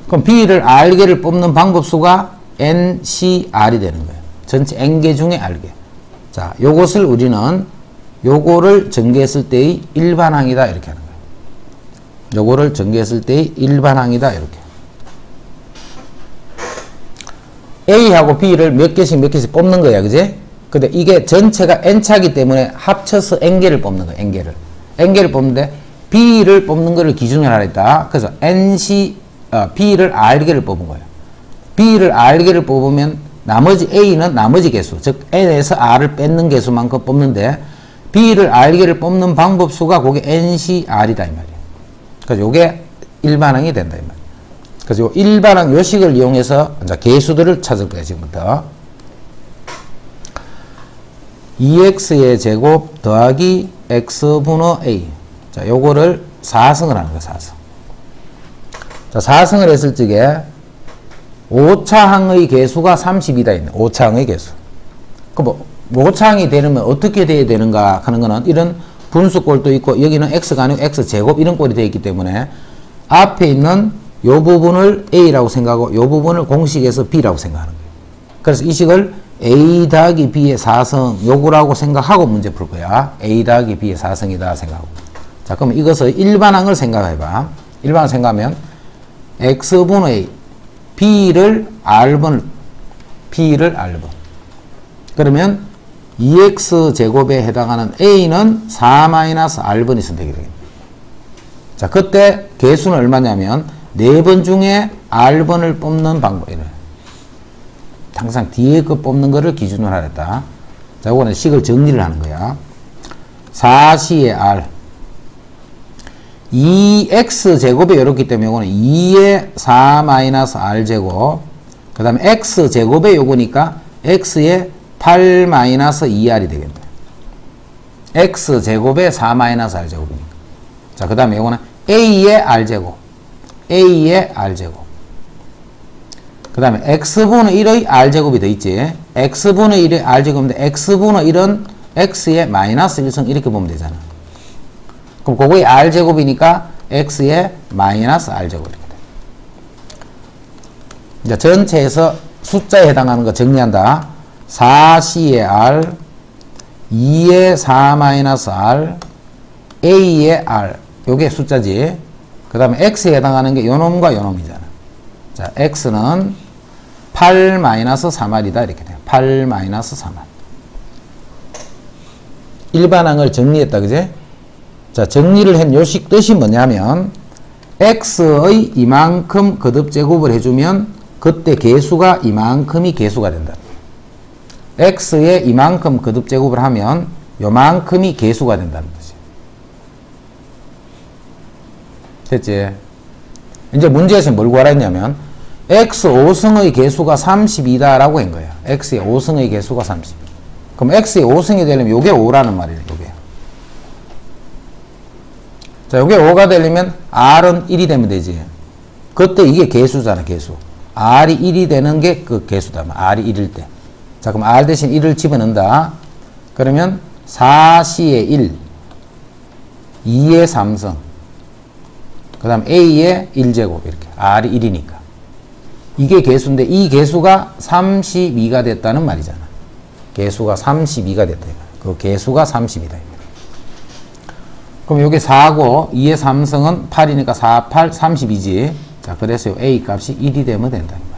그럼 B를 R개를 뽑는 방법수가 NCR이 되는 거예요. 전체 N개 중에 R개. 자, 요것을 우리는 요거를 전개했을 때의 일반항이다 이렇게 하는 거예요. 요거를 전개했을 때의 일반항이다 이렇게. A하고 B를 몇 개씩 몇 개씩 뽑는 거야. 그지? 근데 이게 전체가 N차기 때문에 합쳐서 N개를 뽑는 거야. N개를. N개를 뽑는데 B를 뽑는 거를 기준으로 하라 했다. 그래서 NC, 어, B를 R개를 뽑은 거예요. B를 R개를 뽑으면 나머지 A는 나머지 개수, 즉 N에서 R을 뺏는 개수만큼 뽑는데 B를 R개를 뽑는 방법 수가 그게 NCR이다 이 말이에요. 그래서 요게 일반항이 된다 이 말이에요. 그래서 요 일반항 요식을 이용해서 이제 개수들을 찾을 거예요, 지금부터. 2x의 제곱 더하기 x분의 a. 자, 요거를 4승을 하는 거예요, 4승. 자, 4승을 했을 적에 5차항의 개수가 30이다 있네. 5차항의 개수. 그 뭐, 5차항이 되려면 어떻게 돼야 되는가 하는 거는 이런 분수꼴도 있고 여기는 x가 아니고 x제곱 이런 꼴이 되어 있기 때문에 앞에 있는 요 부분을 a라고 생각하고 요 부분을 공식에서 b라고 생각하는 거예요. 그래서 이 식을 a 더하기 b의 4성 요구라고 생각하고 문제 풀 거야. a 더하기 b의 4성이다 생각하고. 자, 그럼 이것을 일반항을 생각해봐. 일반항 생각하면 x분의 b를 r번 b를 r번 그러면 2x 제곱에 해당하는 a는 4-r번이 선택이 되겠네. 자, 그때 개수는 얼마냐면 4번 중에 r번을 뽑는 방법이래. 항상 뒤에 거 뽑는 거를 기준으로 하랬다. 자, 이거는 식을 정리를 하는 거야. 4시의 r 2x 제곱이 이렇기 때문에 이거는 2의 4 r제곱 그 다음에 x 제곱의 요거니까 x의 8 2r이 되겠네. X 제곱의 4 r제곱이니까 자 그 다음에 이거는 a의 r제곱. A의 r제곱. 그 다음에 x분의 1의 r제곱이 더 있지. X분의 1의 r제곱인데 x분의 1은 x의 마이너스 1승 이렇게 보면 되잖아. 그럼 그거의 r제곱이니까 x의 마이너스 r제곱 이렇게 돼. 이제 전체에서 숫자에 해당하는 거 정리한다. 4c의 r, 2의 4 마이너스 r, a의 r. 요게 숫자지. 그 다음에 x에 해당하는 게 요놈과 요놈이잖아. 자, x는 8 마이너스 3r이다. 이렇게 돼. 8 마이너스 3r. 일반항을 정리했다. 그제? 자, 정리를 한 요식 뜻이 뭐냐면 x의 이만큼 거듭 제곱을 해주면 그때 개수가 이만큼이 개수가 된다. X의 이만큼 거듭 제곱을 하면 요만큼이 개수가 된다는 거지. 됐지? 이제 문제에서 뭘 구하라 했냐면 x 5승의 개수가 32다라고 한 거야. x의 5승의 개수가 30. 그럼 x의 5승이 되려면 요게 5라는 말이에요. 요게. 자, 요게 5가 되려면 R은 1이 되면 되지. 그때 이게 개수잖아, 개수. R이 1이 되는 게 그 개수다. R이 1일 때. 자, 그럼 R 대신 1을 집어넣는다. 그러면 4C의 1, 2의 3성, 그 다음 A의 1제곱, 이렇게. R이 1이니까. 이게 개수인데, 이 개수가 32가 됐다는 말이잖아. 개수가 32가 됐다. 그 개수가 30이다. 그럼 여기 4고 2의 3성은 8이니까 4, 8, 32지. 자, 그래서 A 값이 1이 되면 된다는 말이야.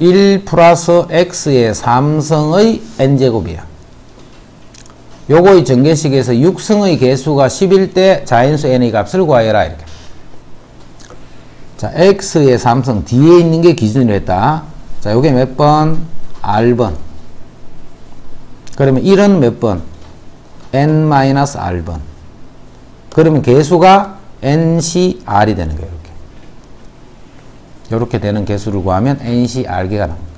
1 플러스 x의 3성의 n제곱이야. 요거의 전개식에서 6성의 개수가 10일 때 자연수 n의 값을 구하여라. 이렇게. 자, x의 3성 뒤에 있는 게 기준으로 했다. 자, 요게 몇 번? r번. 그러면 1은 몇 번? n-r번. 그러면 개수가 ncr이 되는 거예요. 이렇게. 되는 개수를 구하면 ncr개가 나옵니다.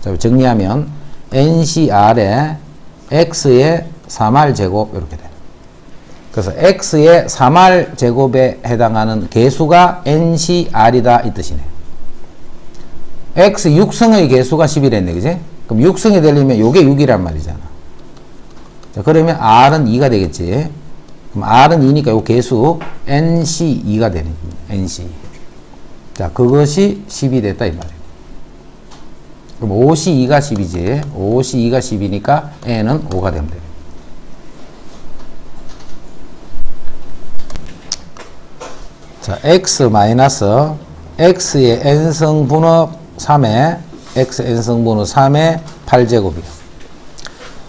자, 정리하면 ncr에 x의 3r 제곱 이렇게 돼요. 그래서 x의 3r 제곱에 해당하는 개수가 ncr이다 이 뜻이네요. x 6승의 개수가 10이랬네. 그지? 그럼 6승이 되려면 요게 6이란 말이잖아. 자, 그러면 R은 2가 되겠지. 그럼 R은 2니까 요 개수 NC 2가 되는 거예요. NC. 자, 그것이 10이 됐다 이 말이에요. 그럼 5시 2가 10이지. 5시 2가 10이니까 N은 5가 되면 돼요. 자, X 마이너스 X의 N성분의 3에 X N성분의 3의 8제곱이요.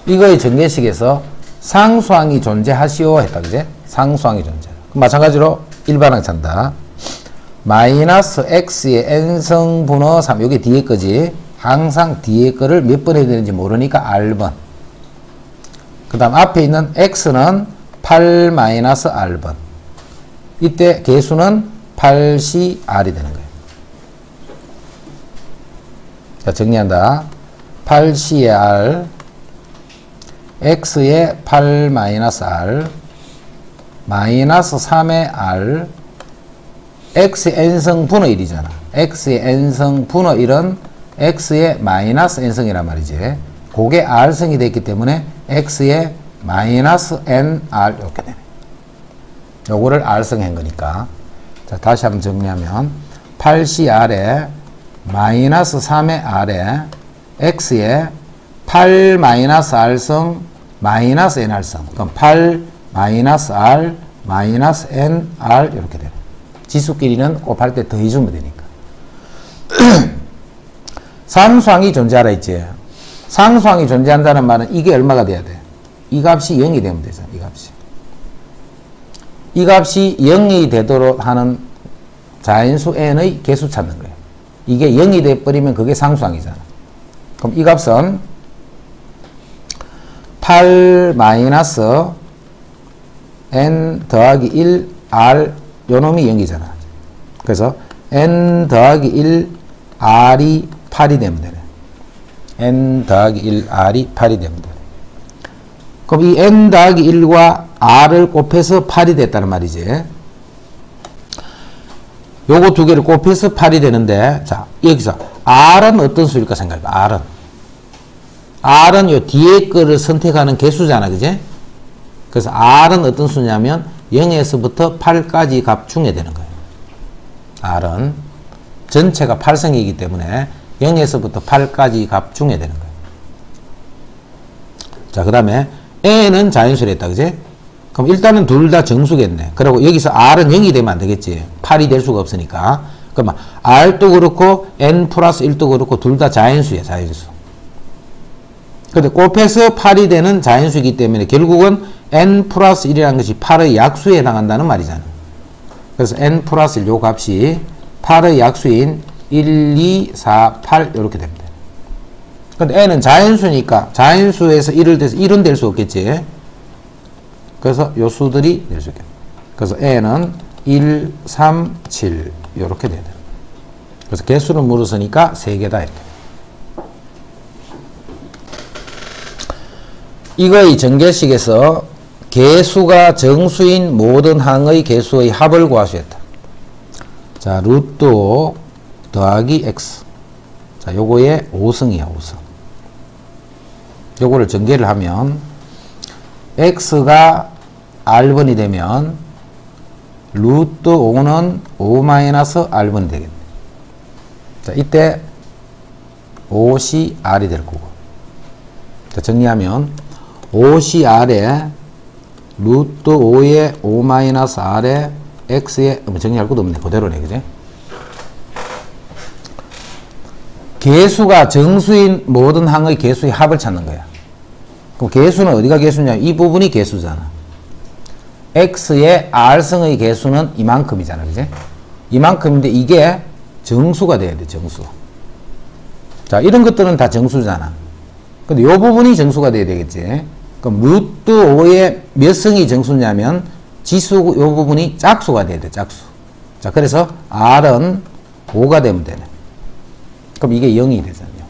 이거의 전개식에서 상수항이 존재하시오 했다 그제 상수항이 존재 마찬가지로 일반항 찬다 마이너스 x의 n성분의 3 여기 뒤에 거지. 항상 뒤에 거를 몇 번 해야 되는지 모르니까 r번. 그 다음 앞에 있는 x는 8 마이너스 r번. 이때 개수는 8c r이 되는 거예요. 자 정리한다. 8c의 r x의 8-r 마이너스 3의 r x의 n성 분의 1이잖아. x의 n성 분의 1은 x의 마이너스 n성이란 말이지. 그게 r성이 됐기 때문에 x의 마이너스 nr 이렇게 되네. 요거를 r성 한 거니까. 자, 다시 한번 정리하면 8cr에 마이너스 3의 r에 x에 8 마이너스 r성 마이너스 nr성. 그럼 8 마이너스 r 마이너스 nr 이렇게 되네. 지수끼리는 곱할 때 더해주면 되니까. 상수항이 존재하라 했지. 상수항이 존재한다는 말은 이게 얼마가 돼야 돼? 이 값이 0이 되면 되잖아. 이 값이. 이 값이 0이 되도록 하는 자연수 n의 개수 찾는 거예요. 이게 0이 돼버리면 그게 상수항이잖아. 그럼 이 값은 8 마이너스 n 더하기 1 r 요 놈이 0이잖아. 그래서 n 더하기 1 r이 8이 되면 되네. n 더하기 1 r이 8이 되면 되네. 그럼 이 n 더하기 1과 r을 곱해서 8이 됐다는 말이지. 요거 두 개를 곱해서 8이 되는데 자 여기서 r은 어떤 수일까 생각해 r은 r은 요 뒤에 거를 선택하는 개수잖아 그제 그래서 r은 어떤 수냐면 0에서부터 8까지 값 중에 되는 거예요 r은 전체가 8성이기 때문에 0에서부터 8까지 값 중에 되는 거예요 자 그 다음에 n은 자연수를 했다 그제 그럼 일단은 둘 다 정수겠네. 그리고 여기서 R은 0이 되면 안 되겠지. 8이 될 수가 없으니까. 그러면 R도 그렇고 N 플러스 1도 그렇고 둘 다 자연수야, 자연수. 근데 곱해서 8이 되는 자연수이기 때문에 결국은 N 플러스 1이라는 것이 8의 약수에 해당한다는 말이잖아. 그래서 N 플러스 1, 요 값이 8의 약수인 1, 2, 4, 8 이렇게 됩니다. 근데 N은 자연수니까 자연수에서 1을 돼서 1은 될 수 없겠지. 그래서 요 수들이 낼수 있겠네. 그래서 N은 1, 3, 7 이렇게 되네. 그래서 개수를 물었으니까 3개다 이렇게. 이거의 전개식에서 개수가 정수인 모든 항의 개수의 합을 구하수했다. 자, 루트 5 더하기 x. 자, 요거의 5승이야, 5승. 요거를 전개를 하면 x가 r번이 되면 루트 5는 5 마이너스 r번이 되겠네. 자, 이때 5이 r이 될 거고. 자, 정리하면 5이 r에 루트 5에 5 마이너스 r에 x에 뭐 정리할 것도 없네. 그대로네. 그지? 개수가 정수인 모든 항의 개수의 합을 찾는 거야. 그럼 개수는 어디가 개수냐? 이 부분이 개수잖아. x의 r승의 개수는 이만큼이잖아. 그지? 이만큼인데 이게 정수가 돼야 돼. 정수. 자, 이런 것들은 다 정수잖아. 근데 이 부분이 정수가 돼야 되겠지. 그럼 루트 5의 몇 승이 정수냐면 지수 이 부분이 짝수가 돼야 돼. 짝수. 자, 그래서 r은 5가 되면 되네. 그럼 이게 0이 되잖아요.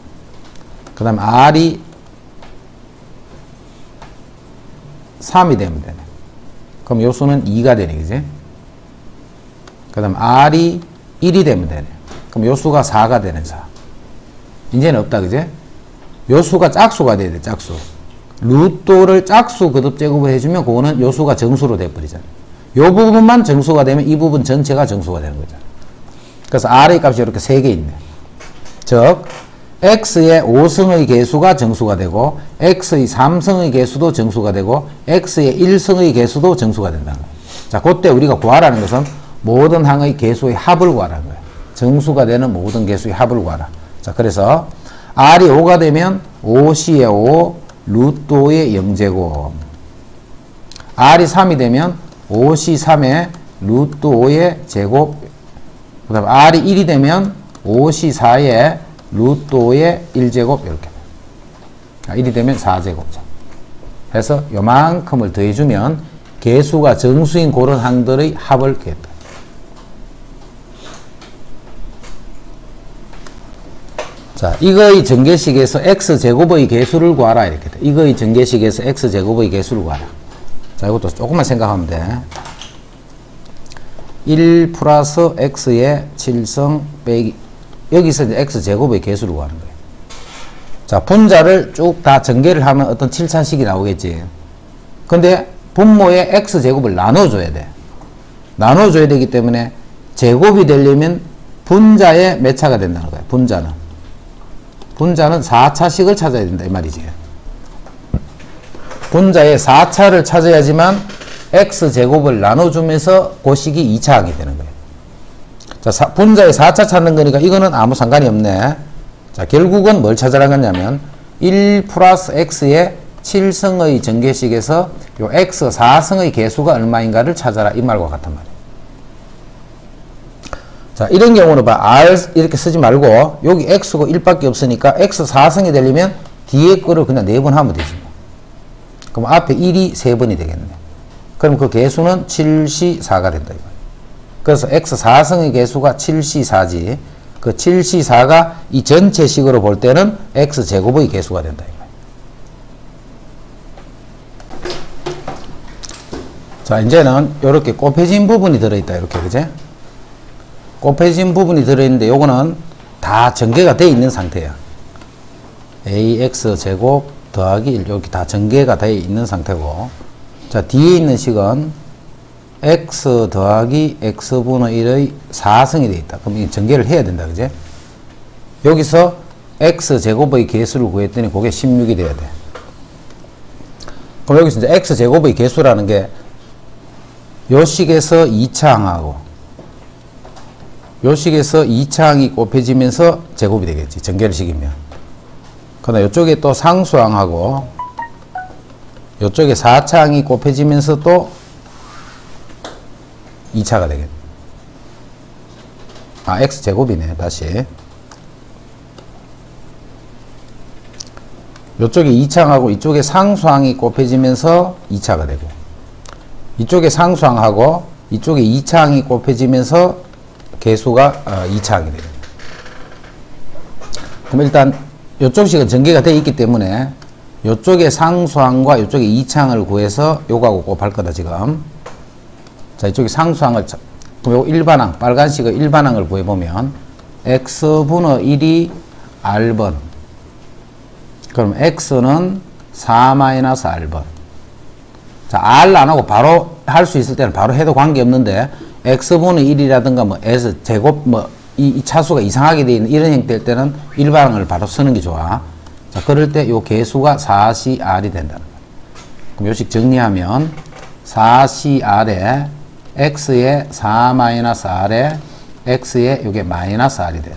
그 다음 r이 3이 되면 되네. 그럼 요 수는 2가 되네, 그지? 그 다음 R이 1이 되면 되네. 그럼 요 수가 4가 되는 4. 이제는 없다, 그지? 요 수가 짝수가 돼야 돼, 짝수. 루트를 짝수 거듭 제곱을 해주면 그거는 요 수가 정수로 돼버리잖아. 요 부분만 정수가 되면 이 부분 전체가 정수가 되는 거잖아. 그래서 R의 값이 이렇게 3개 있네. 즉, x의 5승의 개수가 정수가 되고 x의 3승의 개수도 정수가 되고 x의 1승의 개수도 정수가 거예요. 자, 그때 우리가 구하라는 것은 모든 항의 개수의 합을 구하라는 거예요. 정수가 되는 모든 개수의 합을 구하라. 자, 그래서 r이 5가 되면 5c의 5, 루트 5의 0제곱 r이 3이 되면 5c 3의 루트 5의 제곱. 그 다음 r이 1이 되면 5c 4의 루트 5의 1제곱 이렇게. 1이 아, 되면 4제곱. 해서 요만큼을 더해주면 개수가 정수인 그런 항들의 합을 구했다. 자, 이거의 전개식에서 x제곱의 개수를 구하라 이렇게 돼. 이거의 전개식에서 x제곱의 개수를 구하라. 자, 이것도 조금만 생각하면 돼. 1 플러스 x의 7성 빼기 여기서 이제 x 제곱의 개수를 구하는 거예요. 자, 분자를 쭉 다 전개를 하면 어떤 7차식이 나오겠지. 근데 분모의 x 제곱을 나눠줘야 돼. 나눠줘야 되기 때문에 제곱이 되려면 분자의 몇 차가 된다는 거야. 분자는. 분자는 4차식을 찾아야 된다. 이 말이지. 분자의 4차를 찾아야지만 x제곱을 나눠주면서 고식이 2차하게 되는 거예요. 자, 사, 분자의 4차 찾는 거니까 이거는 아무 상관이 없네. 자, 결국은 뭘 찾아라는 거냐면 1 플러스 x의 7성의 전개식에서 요 x 4성의 개수가 얼마인가를 찾아라 이 말과 같은 말이에요. 자, 이런 경우는 봐. r 이렇게 쓰지 말고 여기 x가 1밖에 없으니까 x 4성이 되려면 뒤에 거를 그냥 4번 하면 되지. 뭐. 그럼 앞에 1이 3번이 되겠네. 그럼 그 개수는 7C4가 된다. 이거. 그래서 x 4성의 개수가 7C4지. 그 7C4가 이 전체 식으로 볼 때는 x 제곱의 개수가 된다. 이거. 자, 이제는 이렇게 곱해진 부분이 들어있다. 이렇게, 그제? 곱해진 부분이 들어있는데, 요거는 다 전개가 되어 있는 상태야. ax 제곱 더하기 1, 이렇게 다 전개가 되어 있는 상태고, 자, 뒤에 있는 식은 x 더하기 x분의 1의 4승이 되어 있다. 그럼 이 전개를 해야 된다. 그제? 여기서 x 제곱의 개수를 구했더니 그게 16이 돼야 돼. 그럼 여기서 이제 x 제곱의 개수라는 게 요 식에서 2차항하고 요식에서 2차항이 곱해지면서 제곱이 되겠지. 시키면. 그러나 이쪽에 또 상수항하고 이쪽에 4차항이 곱해지면서 또 2차가 되겠네. 아, x제곱이네. 다시. 이쪽에 2차항하고 이쪽에 상수항이 곱해지면서 2차가 되고 이쪽에 상수항하고 이쪽에 2차항이 곱해지면서 개수가 어, 2차항이 돼요. 그럼 일단 이쪽 식은 전개가 되어 있기 때문에 이쪽에 상수항과 이쪽에 2차항을 구해서 요거하고 곱할 거다 지금. 자 이쪽에 상수항을 요 일반항 빨간식의 일반항을 구해보면 x분의 1이 r번 그럼 x는 4-r번 자, R 안 하고 바로 할 수 있을 때는 바로 해도 관계없는데, x분의 1이라든가 뭐 s 제곱 뭐 이, 이 차수가 이상하게 되어 있는 이런 형태일 때는 일반항을 바로 쓰는 게 좋아. 자, 그럴 때 요 개수가 4CR이 된다는 거야. 그럼 요식 정리하면 4CR에 x에 4-r에 x에 요게 r이 돼.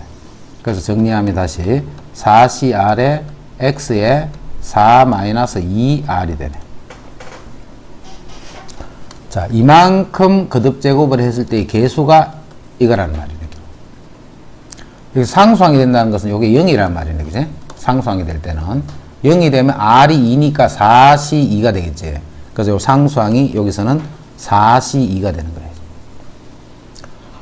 그래서 정리하면 다시 4CR에 x에 4-2r이 되네. 자, 이만큼 거듭 제곱을 했을 때 개수가 이거라는 말이네. 여기 상수항이 된다는 것은 이게 0이라는 말이네. 그지? 상수항이 될 때는. 0이 되면 R이 2니까 4C 2가 되겠지. 그래서 요 상수항이 여기서는 4C 2가 되는 거예요.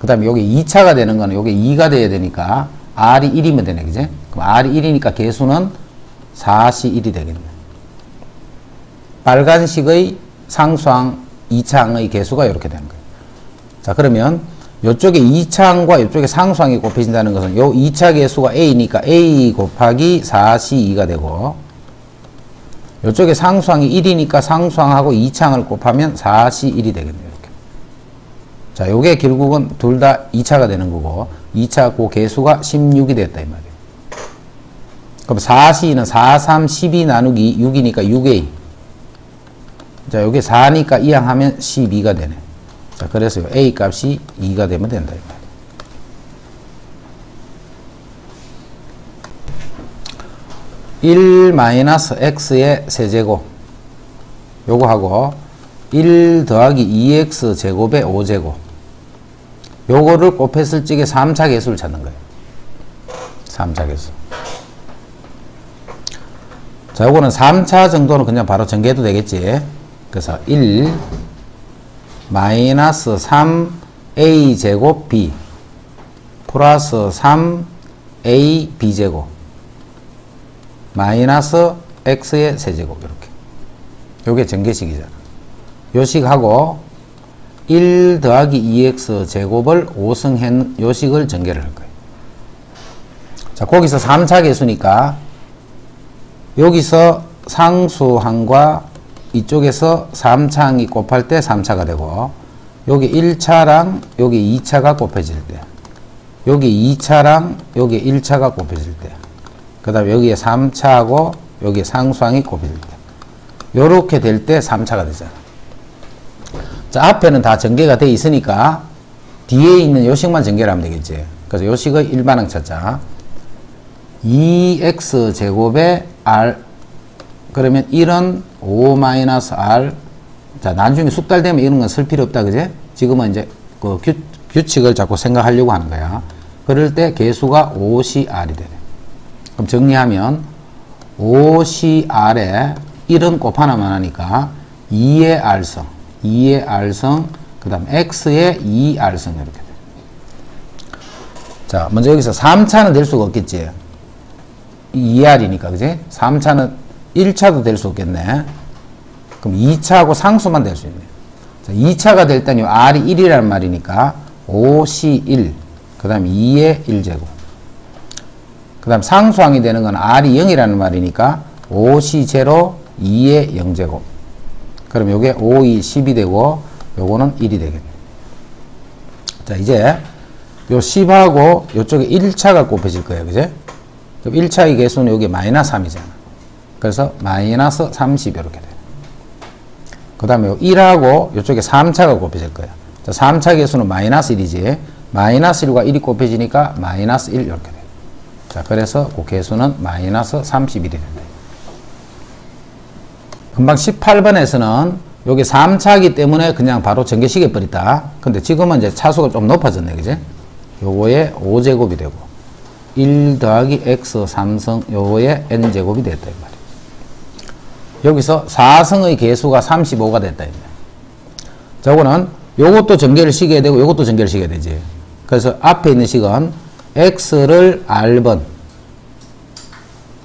그 다음에 여기 2차가 되는 거는 여기 2가 돼야 되니까 R이 1이면 되네. 그지? 그럼 R이 1이니까 개수는 4C 1이 되겠네. 빨간식의 상수항 2차항의 개수가 이렇게 되는 거예요. 자, 그러면 이쪽에 2차항과 이쪽에 상수항이 곱해진다는 것은 요 2차 개수가 A니까 A 곱하기 4C2가 되고 이쪽에 상수항이 1이니까 상수항하고 2차항을 곱하면 4C1이 되겠네요. 이렇게. 자, 요게 결국은 둘 다 2차가 되는 거고 2차 그 개수가 16이 됐다 이 말이에요. 그럼 4C는 4, 3, 12 나누기 6이니까 6A 자, 요게 4니까 이항하면 12가 되네. 자, 그래서 A 값이 2가 되면 된다. 1 마이너스 x의 세제곱 요거 하고 1 더하기 2x 제곱의 5제곱 요거를 곱했을 적에 3차 개수를 찾는 거예요. 3차 개수. 자, 요거는 3차 정도는 그냥 바로 전개해도 되겠지. 그래서 1 마이너스 3a 제곱 b 플러스 3a b 제곱 마이너스 x의 세제곱 이렇게 요게 전개식이잖아 요식하고 1 더하기 2x 제곱을 5승한 요식을 전개를 할 거예요. 자, 거기서 3차 계수니까 여기서 상수항과 이쪽에서 3차항이 곱할 때 3차가 되고 여기 1차랑 여기 2차가 곱해질 때 여기 2차랑 여기 1차가 곱해질 때그 다음에 여기에 3차하고 여기에 상수항이 곱해질 때 요렇게 될 때 3차가 되잖아. 자 앞에는 다 전개가 돼 있으니까 뒤에 있는 요식만 전개를 하면 되겠지. 그래서 요식의 일반항 찾자. 2x 제곱에 r 그러면 1은 5-r 자 나중에 숙달되면 이런 건 쓸 필요 없다 그제? 지금은 이제 그 규, 규칙을 자꾸 생각하려고 하는 거야. 그럴 때 개수가 5cr이 되네. 그럼 정리하면 5cr에 1은 곱 하나만 하니까 2의 r성 2의 r성 그 다음 x의 2r성 이렇게 돼. 자 먼저 여기서 3차는 될 수가 없겠지. 2r이니까 그지 3차는 1차도 될 수 없겠네. 그럼 2차하고 상수만 될 수 있네. 자, 2차가 될 때는 R이 1이라는 말이니까 5C1, 그 다음 2의 1제곱. 그 다음 상수항이 되는 건 R이 0이라는 말이니까 5C0, 2의 0제곱. 그럼 요게 5, 2, 10이 되고 요거는 1이 되겠네. 자, 이제 요 10하고 요쪽에 1차가 곱해질 거예요. 그제? 그럼 1차의 개수는 여기 마이너스 3이잖아. 그래서 마이너스 30 이렇게 돼요. 그 다음에 1하고 이쪽에 3차가 곱해질 거예요. 자, 3차 개수는 마이너스 1이지. 마이너스 1과 1이 곱해지니까 마이너스 1 이렇게 돼요. 자, 그래서 그 개수는 마이너스 31이 된다. 금방 18번에서는 여기 3차기 때문에 그냥 바로 전개시켜 버렸다. 근데 지금은 이제 차수가 좀 높아졌네. 그지? 요거에 5제곱이 되고 1 더하기 x 3성 요거에 n제곱이 됐다. 여기서 4성의 개수가 35가 됐다. 저거는 요것도 전개를 시켜야 되고 요것도 전개를 시켜야 되지. 그래서 앞에 있는 식은 x를 r번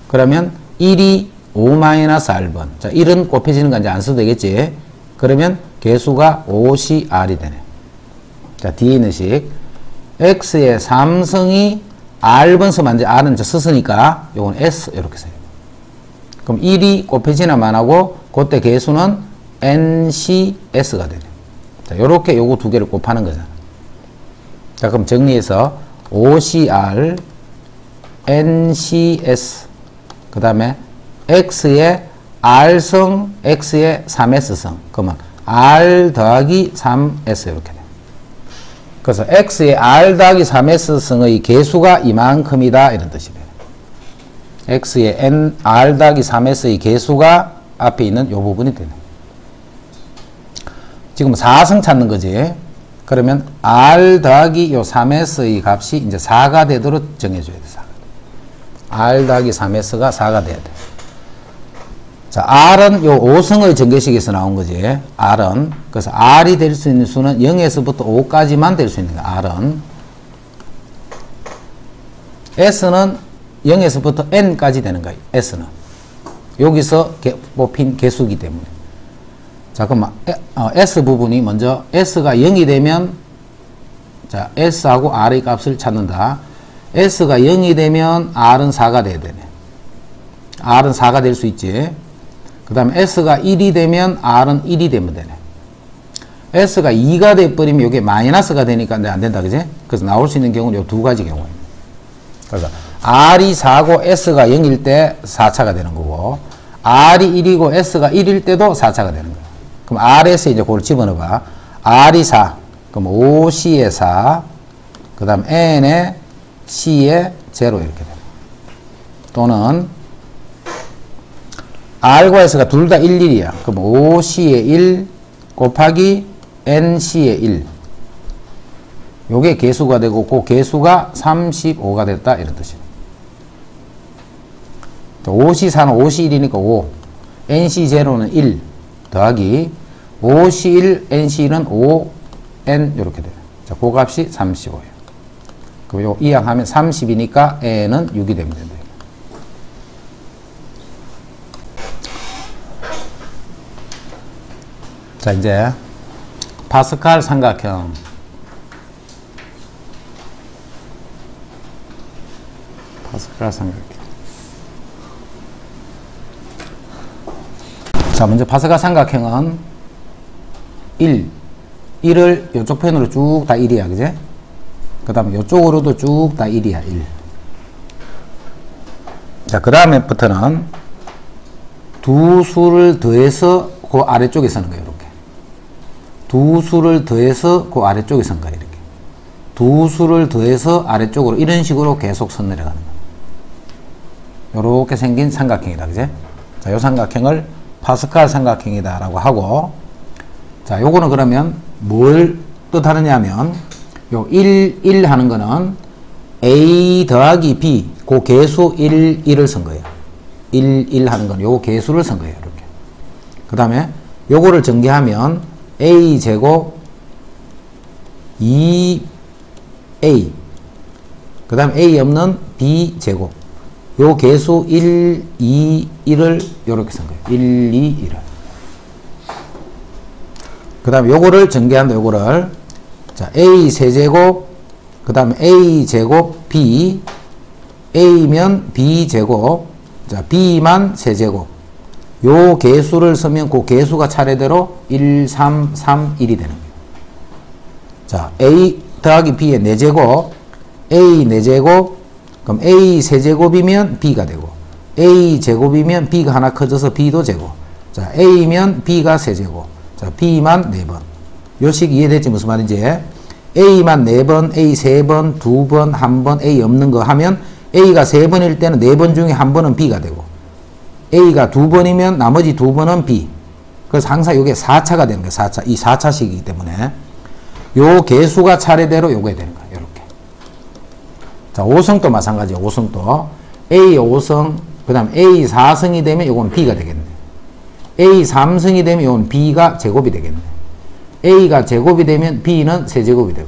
그러면 1이 5-r번 자 1은 곱해지는 거 이제 안 써도 되겠지. 그러면 개수가 5cr이 되네. 자 뒤에 있는 식 x의 3성이 r번 쓰면 이제 r은 이제 썼으니까 요건 s 이렇게 써요. 그럼 1이 곱해지나만 하고 그때 개수는 NCS가 되네. 자, 요렇게 요거 두 개를 곱하는 거잖아. 자, 그럼 정리해서 OCR, NCS, 그 다음에 X의 R성, X의 3S성. 그러면 R 더하기 3S 이렇게 돼. 그래서 X의 R 더하기 3S성의 개수가 이만큼이다. 이런 뜻이 돼. X의 n r 더하기 3s의 개수가 앞에 있는 요 부분이 되네. 지금 4성 찾는 거지. 그러면 r 더하기 요 3s의 값이 이제 4가 되도록 정해줘야 돼. 4가. r 더하기 3s가 4가 돼야 돼. 자, r은 요 5성의 전개식에서 나온 거지. r은. 그래서 r이 될 수 있는 수는 0에서부터 5까지만 될 수 있는 거야. r은. s는 0에서부터 n까지 되는 거예요. s는. 여기서 개, 뽑힌 개수기 때문에. 자, 그럼 어, s 부분이 먼저 s가 0이 되면 자, s하고 r의 값을 찾는다. s가 0이 되면 r은 4가 돼야 되네. r은 4가 될 수 있지. 그 다음에 s가 1이 되면 r은 1이 되면 되네. s가 2가 돼버리면 이게 마이너스가 되니까 안 된다. 그지? 그래서 나올 수 있는 경우는 이 두 가지 경우입니다. 그래서 R이 4고 S가 0일 때 4차가 되는 거고 R이 1이고 S가 1일 때도 4차가 되는 거야. 그럼 R에서 이제 그걸 집어넣어봐. R이 4. 그럼 5C에 4. 그 다음 N에 C에 0 이렇게 돼. 또는 R과 S가 둘 다 1, 1이야. 그럼 5C에 1 곱하기 NC에 1. 요게 개수가 되고 그 개수가 35가 됐다 이런 뜻이에요. 5C4는 5C1이니까 5 NC0는 1 더하기 5C1 NC1은 5N 이렇게 돼요. 자, 그 값이 35예요. 그럼 요 이항하면 30이니까 N은 6이 되면 된다. 자, 이제 파스칼 삼각형. 파스칼 삼각형. 자, 먼저 파스칼 삼각형은 1, 1을 이쪽 편으로 쭉 다 1이야, 그제? 그 다음에 이쪽으로도 쭉 다 1이야, 1. 자, 그 다음에부터는 두 수를 더해서 그 아래쪽에 서는 거예요, 이렇게. 두 수를 더해서 그 아래쪽에 선 거예요, 이렇게. 두 수를 더해서 아래쪽으로 이런 식으로 계속 선 내려가는 거예요. 이렇게 생긴 삼각형이다, 그제? 자, 이 삼각형을 파스칼 삼각형이다라고 하고, 자, 요거는 그러면 뭘 뜻하느냐 하면, 요 1, 1 하는 거는 A 더하기 B, 그 개수 1, 1을 쓴 거예요. 1, 1 하는 건요 개수를 쓴 거예요. 이렇게. 그 다음에 요거를 전개하면 A 제곱 2A 그 다음 A 없는 B 제곱 요 개수 1, 2, 1을 요렇게 쓴 거예요. 1, 2, 1을 그 다음에 요거를 전개한다. 요거를 자 A 세제곱 그 다음에 A 제곱 B A면 B 제곱 자 B만 세제곱 요 개수를 쓰면 그 개수가 차례대로 1, 3, 3, 1이 되는 거예요. 자 A 더하기 B의 4제곱 A 4제곱 그럼 A 세제곱이면 B가 되고 A 제곱이면 B가 하나 커져서 B도 제곱. 자 A면 B가 세제곱. 자 B만 4번. 요식 이해됐지? 무슨 말인지. A만 4번, A 3번, 2번, 1번, A 없는 거 하면 A가 3번일 때는 4번 중에 한 번은 B가 되고 A가 2번이면 나머지 2번은 B. 그래서 항상 이게 4차가 되는 거예요 4차. 이 4차식이기 때문에. 요 개수가 차례대로 요거에 되는 거예요 자 5성도 마찬가지예요 5성도. A 5성 그 다음 A 4성이 되면 요건 B가 되겠네. A 3성이 되면 요건 B가 제곱이 되겠네. A가 제곱이 되면 B는 세제곱이 되고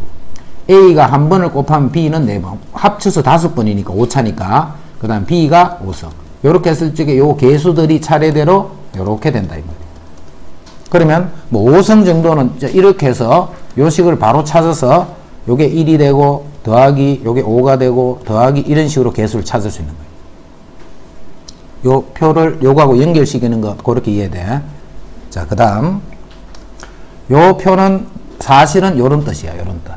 A가 한 번을 곱하면 B는 네번 합쳐서 다섯 번이니까 5차니까 그 다음 B가 5성. 요렇게 했을 적에 요 개수들이 차례대로 요렇게 된다 이 말이에요. 그러면 뭐 5성 정도는 이렇게 해서 요 식을 바로 찾아서 요게 1이 되고 더하기 요게 5가 되고 더하기 이런 식으로 개수를 찾을 수 있는 거예요 요 표를 요거하고 연결시키는 것 그렇게 이해돼 자 그 다음 요 표는 사실은 요런 뜻이야, 요런 뜻.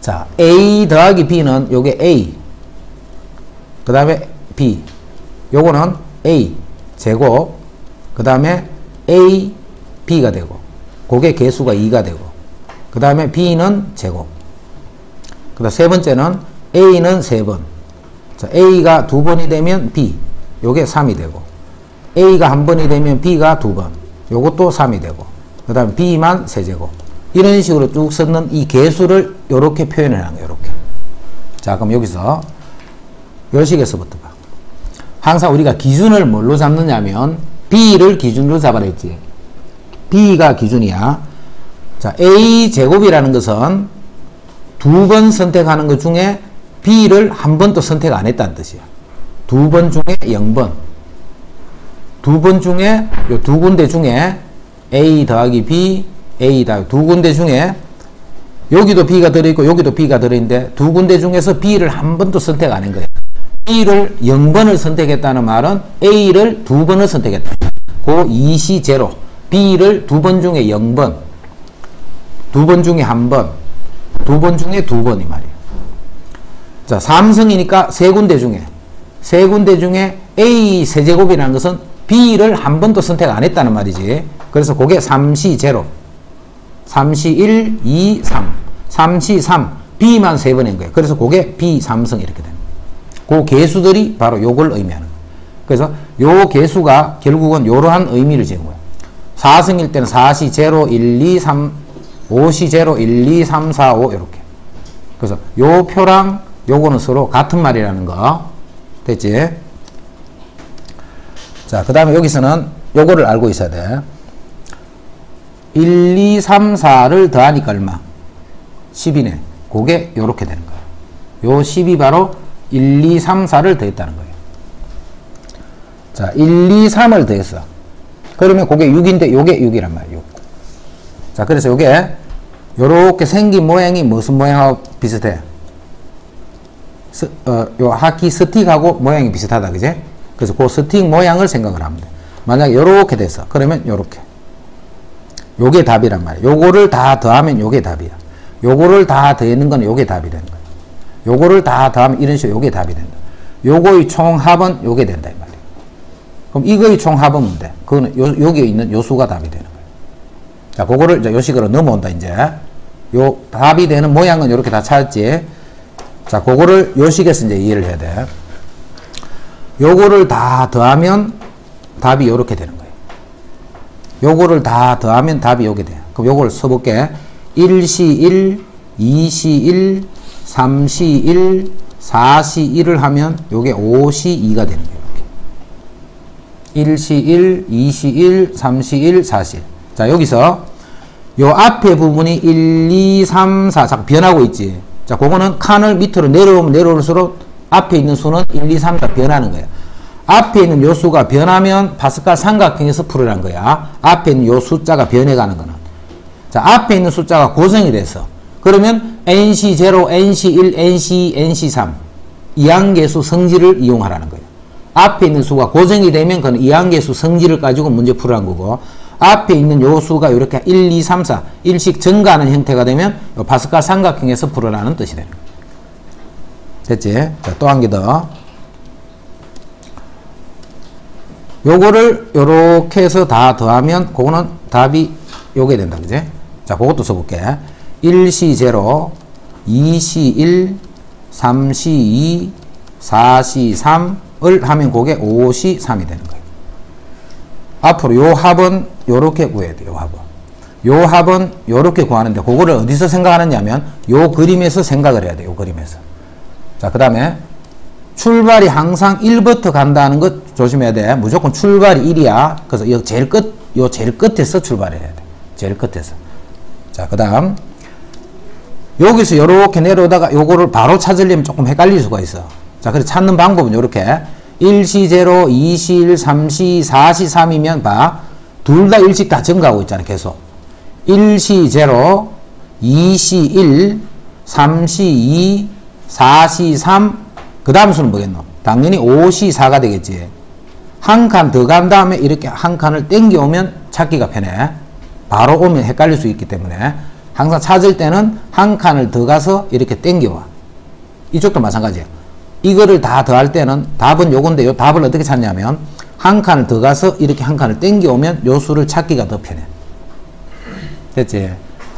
자, A 더하기 B는 요게 A. 그 다음에 B. 요거는 A 제곱. 그 다음에 A, B가 되고. 그게 개수가 2가 되고. 그 다음에 B는 제곱. 그 다음 세 번째는 A는 세 번. 자, A가 두 번이 되면 B. 요게 3이 되고. A가 한 번이 되면 B가 두 번. 요것도 3이 되고 그 다음 b만 세제곱 이런 식으로 쭉 쓰는 이 개수를 이렇게 표현을 하는 거예요 이렇게 자 그럼 여기서 요식에서부터 봐 항상 우리가 기준을 뭘로 잡느냐면 b를 기준으로 잡아냈지 b가 기준이야 자 a 제곱이라는 것은 두 번 선택하는 것 중에 b를 한 번도 선택 안 했다는 뜻이야 두 번 중에 0번 두 번 중에 요 두 군데 중에 A 더하기 B, A 더하기 두 군데 중에 여기도 B가 들어있고 여기도 B가 들어있는데 두 군데 중에서 B를 한 번도 선택 안 한 거예요. B를 0번을 선택했다는 말은 A를 두 번을 선택했다. 그 이시 제로. B를 두 번 중에 0번, 두 번 중에 한 번, 두 번 중에 두 번이 말이에요. 자, 삼성이니까 세 군데 중에 세 군데 중에 A 세제곱이라는 것은 B를 한 번도 선택 안 했다는 말이지. 그래서 그게 3시 제로. 3시 1, 2, 3. 3시 3. B만 세 번인 거예요. 그래서 그게 B 삼성 이렇게 됩니다. 그 개수들이 바로 요걸 의미하는 거예요. 그래서 요 개수가 결국은 이러한 의미를 지는 거예요. 4승일 때는 4시 제로, 1, 2, 3, 5시 제로, 1, 2, 3, 4, 5 이렇게. 그래서 요 표랑 요거는 서로 같은 말이라는 거. 됐지? 자, 그 다음에 여기서는 요거를 알고 있어야 돼. 1, 2, 3, 4를 더하니까 얼마? 10이네. 그게 요렇게 되는 거예요. 요 10이 바로 1, 2, 3, 4를 더했다는 거예요. 자, 1, 2, 3을 더했어. 그러면 그게 6인데 요게 6이란 말이에요. 6. 자, 그래서 요게 요렇게 생긴 모양이 무슨 모양하고 비슷해? 스, 어, 요 하키 스틱하고 모양이 비슷하다, 그제? 그래서 그 스틱 모양을 생각을 합니다. 만약에 요렇게 돼서, 그러면 요렇게. 요게 답이란 말이야. 요거를 다 더하면 요게 답이야. 요거를 다 더했는 건 요게 답이 되는 거야. 요거를 다 더하면 이런 식으로 요게 답이 된다. 요거의 총합은 요게 된다, 이 말이야. 그럼 이거의 총합은 뭔데? 그거는 요, 여기에 있는 요수가 답이 되는 거야. 자, 그거를 이제 요 식으로 넘어온다, 이제. 요 답이 되는 모양은 이렇게 다 찾았지. 자, 그거를 요 식에서 이제 이해를 해야 돼. 요거를 다 더하면 답이 이렇게 되는 거예요. 요거를 다 더하면 답이 요게 돼요. 그럼 요걸 써볼게. 1시 1, 2시 1, 3시 1, 4시 1을 하면 요게 5시 2가 되는 거예요. 이렇게. 1시 1, 2시 1, 3시 1, 4시 1. 자, 여기서 요 앞에 부분이 1, 2, 3, 4. 자, 변하고 있지. 자, 그거는 칸을 밑으로 내려오면 내려올수록 앞에 있는 수는 1, 2, 3, 4 변하는 거야. 앞에 있는 요 수가 변하면 파스칼 삼각형에서 풀으란 거야. 앞에 있는 요 숫자가 변해가는 거는. 자, 앞에 있는 숫자가 고정이 돼서. 그러면 NC0, NC1, NC, NC3. 이항계수 성질을 이용하라는 거예요. 앞에 있는 수가 고정이 되면 그건 이항계수 성질을 가지고 문제 풀으란 거고, 앞에 있는 요 수가 이렇게 1, 2, 3, 4, 일씩 증가하는 형태가 되면 파스칼 삼각형에서 풀으라는 뜻이 거예요. 됐지? 자, 또한 개 더. 요거를 요렇게 해서 다 더하면 그거는 답이 요게 된다. 그지? 자, 그것도 써볼게. 1시 0, 2시 1, 3시 2, 4시 3을 하면 그게 5시 3이 되는 거예요. 앞으로 요 합은 요렇게 구해야 돼요. 요 합은. 요 합은 요렇게 구하는데 그거를 어디서 생각하느냐면 요 그림에서 생각을 해야 돼요. 요 그림에서. 자, 그 다음에 출발이 항상 1부터 간다는 것 조심해야 돼. 무조건 출발이 1이야. 그래서 요 제일 끝, 요 제일 끝에서 출발해야 돼. 제일 끝에서. 자, 그 다음. 여기서 요렇게 내려오다가 요거를 바로 찾으려면 조금 헷갈릴 수가 있어. 자, 그래서 찾는 방법은 요렇게. 1시 0, 2시 1, 3시, 4시 3이면 봐. 둘 다 일찍 다 증가하고 있잖아, 계속. 1시 0, 2시 1, 3시 2, 4시 3, 그 다음 수는 뭐겠노? 당연히 5시 4가 되겠지. 한 칸 더 간 다음에 이렇게 한 칸을 땡겨 오면 찾기가 편해. 바로 오면 헷갈릴 수 있기 때문에 항상 찾을 때는 한 칸을 더 가서 이렇게 땡겨와. 이쪽도 마찬가지야. 이거를 다 더할 때는 답은 요건데 요 답을 어떻게 찾냐면 한 칸을 더 가서 이렇게 한 칸을 땡겨 오면 요 수를 찾기가 더 편해. 됐지?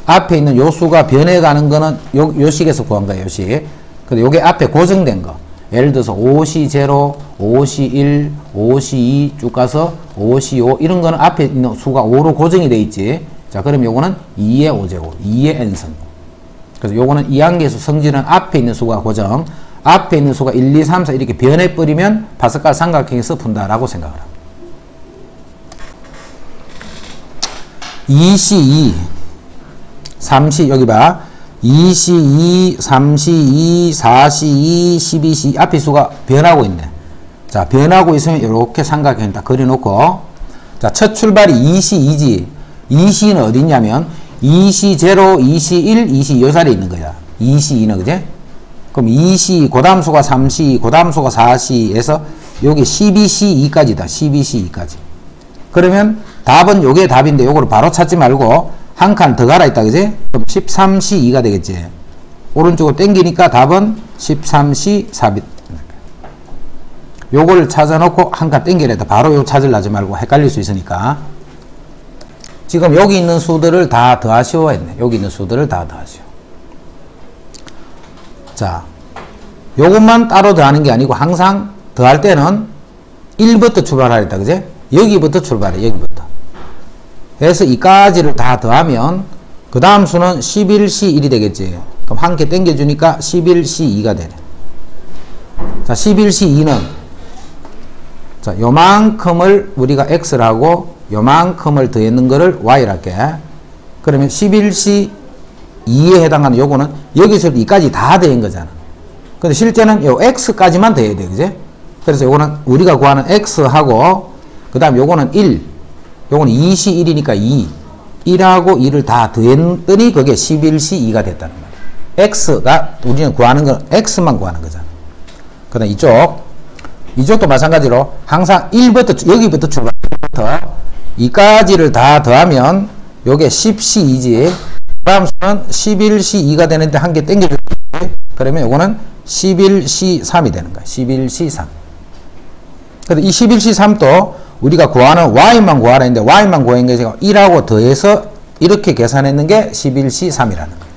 앞에 있는 요 수가 변해가는 거는 요, 요 식에서 구한 거야, 요 식. 근데 요게 앞에 고정된 거. 예를 들어서 5시 0, 5시 1, 5시 2쭉 가서 5시 5 이런 거는 앞에 있는 수가 5로 고정이 돼 있지. 자, 그럼 요거는 2의 5제곱, 2의 n승. 그래서 요거는 이항계수 성질은 앞에 있는 수가 고정, 앞에 있는 수가 1, 2, 3, 4 이렇게 변해버리면 파스칼 삼각형에서 푼다라고 생각을 합니다. 2시 2, 3시 여기 봐. 2시 2, 3시 2, 4시 2, 12시 앞에 수가 변하고 있네. 자, 변하고 있으면 이렇게 삼각형 딱 그려놓고 자, 첫 출발이 2시 2지. 2시는 어디 있냐면 2시 0, 2시 1, 2시 요 자리에 있는 거야. 2시 2는 그제? 그럼 2시, 고담수가 3시, 고담수가 4시에서 여기 12시 2까지다. 12시 2까지. 그러면 답은 요게 답인데 요거를 바로 찾지 말고 한 칸더 가라 있다. 그지? 그럼 13시 2가 되겠지. 오른쪽으로 당기니까 답은 13시 4비. 요거를 찾아놓고 한칸 돼. 바로 요 찾으려 하지 말고 헷갈릴 수 있으니까. 지금 여기 있는 수들을 다 더하시오 했네. 여기 있는 수들을 다 더하시오. 자, 요것만 따로 더하는 게 아니고 항상 더할 때는 1부터 출발하랬다. 그제? 여기부터 출발해. 여기부터. 그래서 이까지를 다 더하면 그 다음 수는 11C 1이 되겠지. 그럼 한 개 땡겨주니까 11C 2가 되네. 자, 11C 2는 자, 요만큼을 우리가 X를 하고 요만큼을 더했는 거를 Y를 할게. 그러면 11C 2에 해당하는 요거는 여기서 2까지 다 더한 거잖아. 근데 실제는 요 X까지만 더해야 돼. 그지? 그래서 요거는 우리가 구하는 X하고 그 다음 요거는 1 요거는 2시 1이니까 2 1하고 2를 다 더했더니 그게 11C 2가 됐다는 거예요. X가 우리는 구하는 건 X만 구하는 거잖아. 그 다음 이쪽 이쪽도 마찬가지로 항상 1부터 여기부터 출발부터 2까지를 다 더하면 요게 10C2지 다음 수는 11C2가 되는데 한 개 땡겨주지 그러면 요거는 11C3이 되는 거야 11C3 근데 이 11C3도 우리가 구하는 Y만 구하라 했는데 Y만 구하는 게 제가 1하고 더해서 이렇게 계산했는 게 11C3이라는 거예요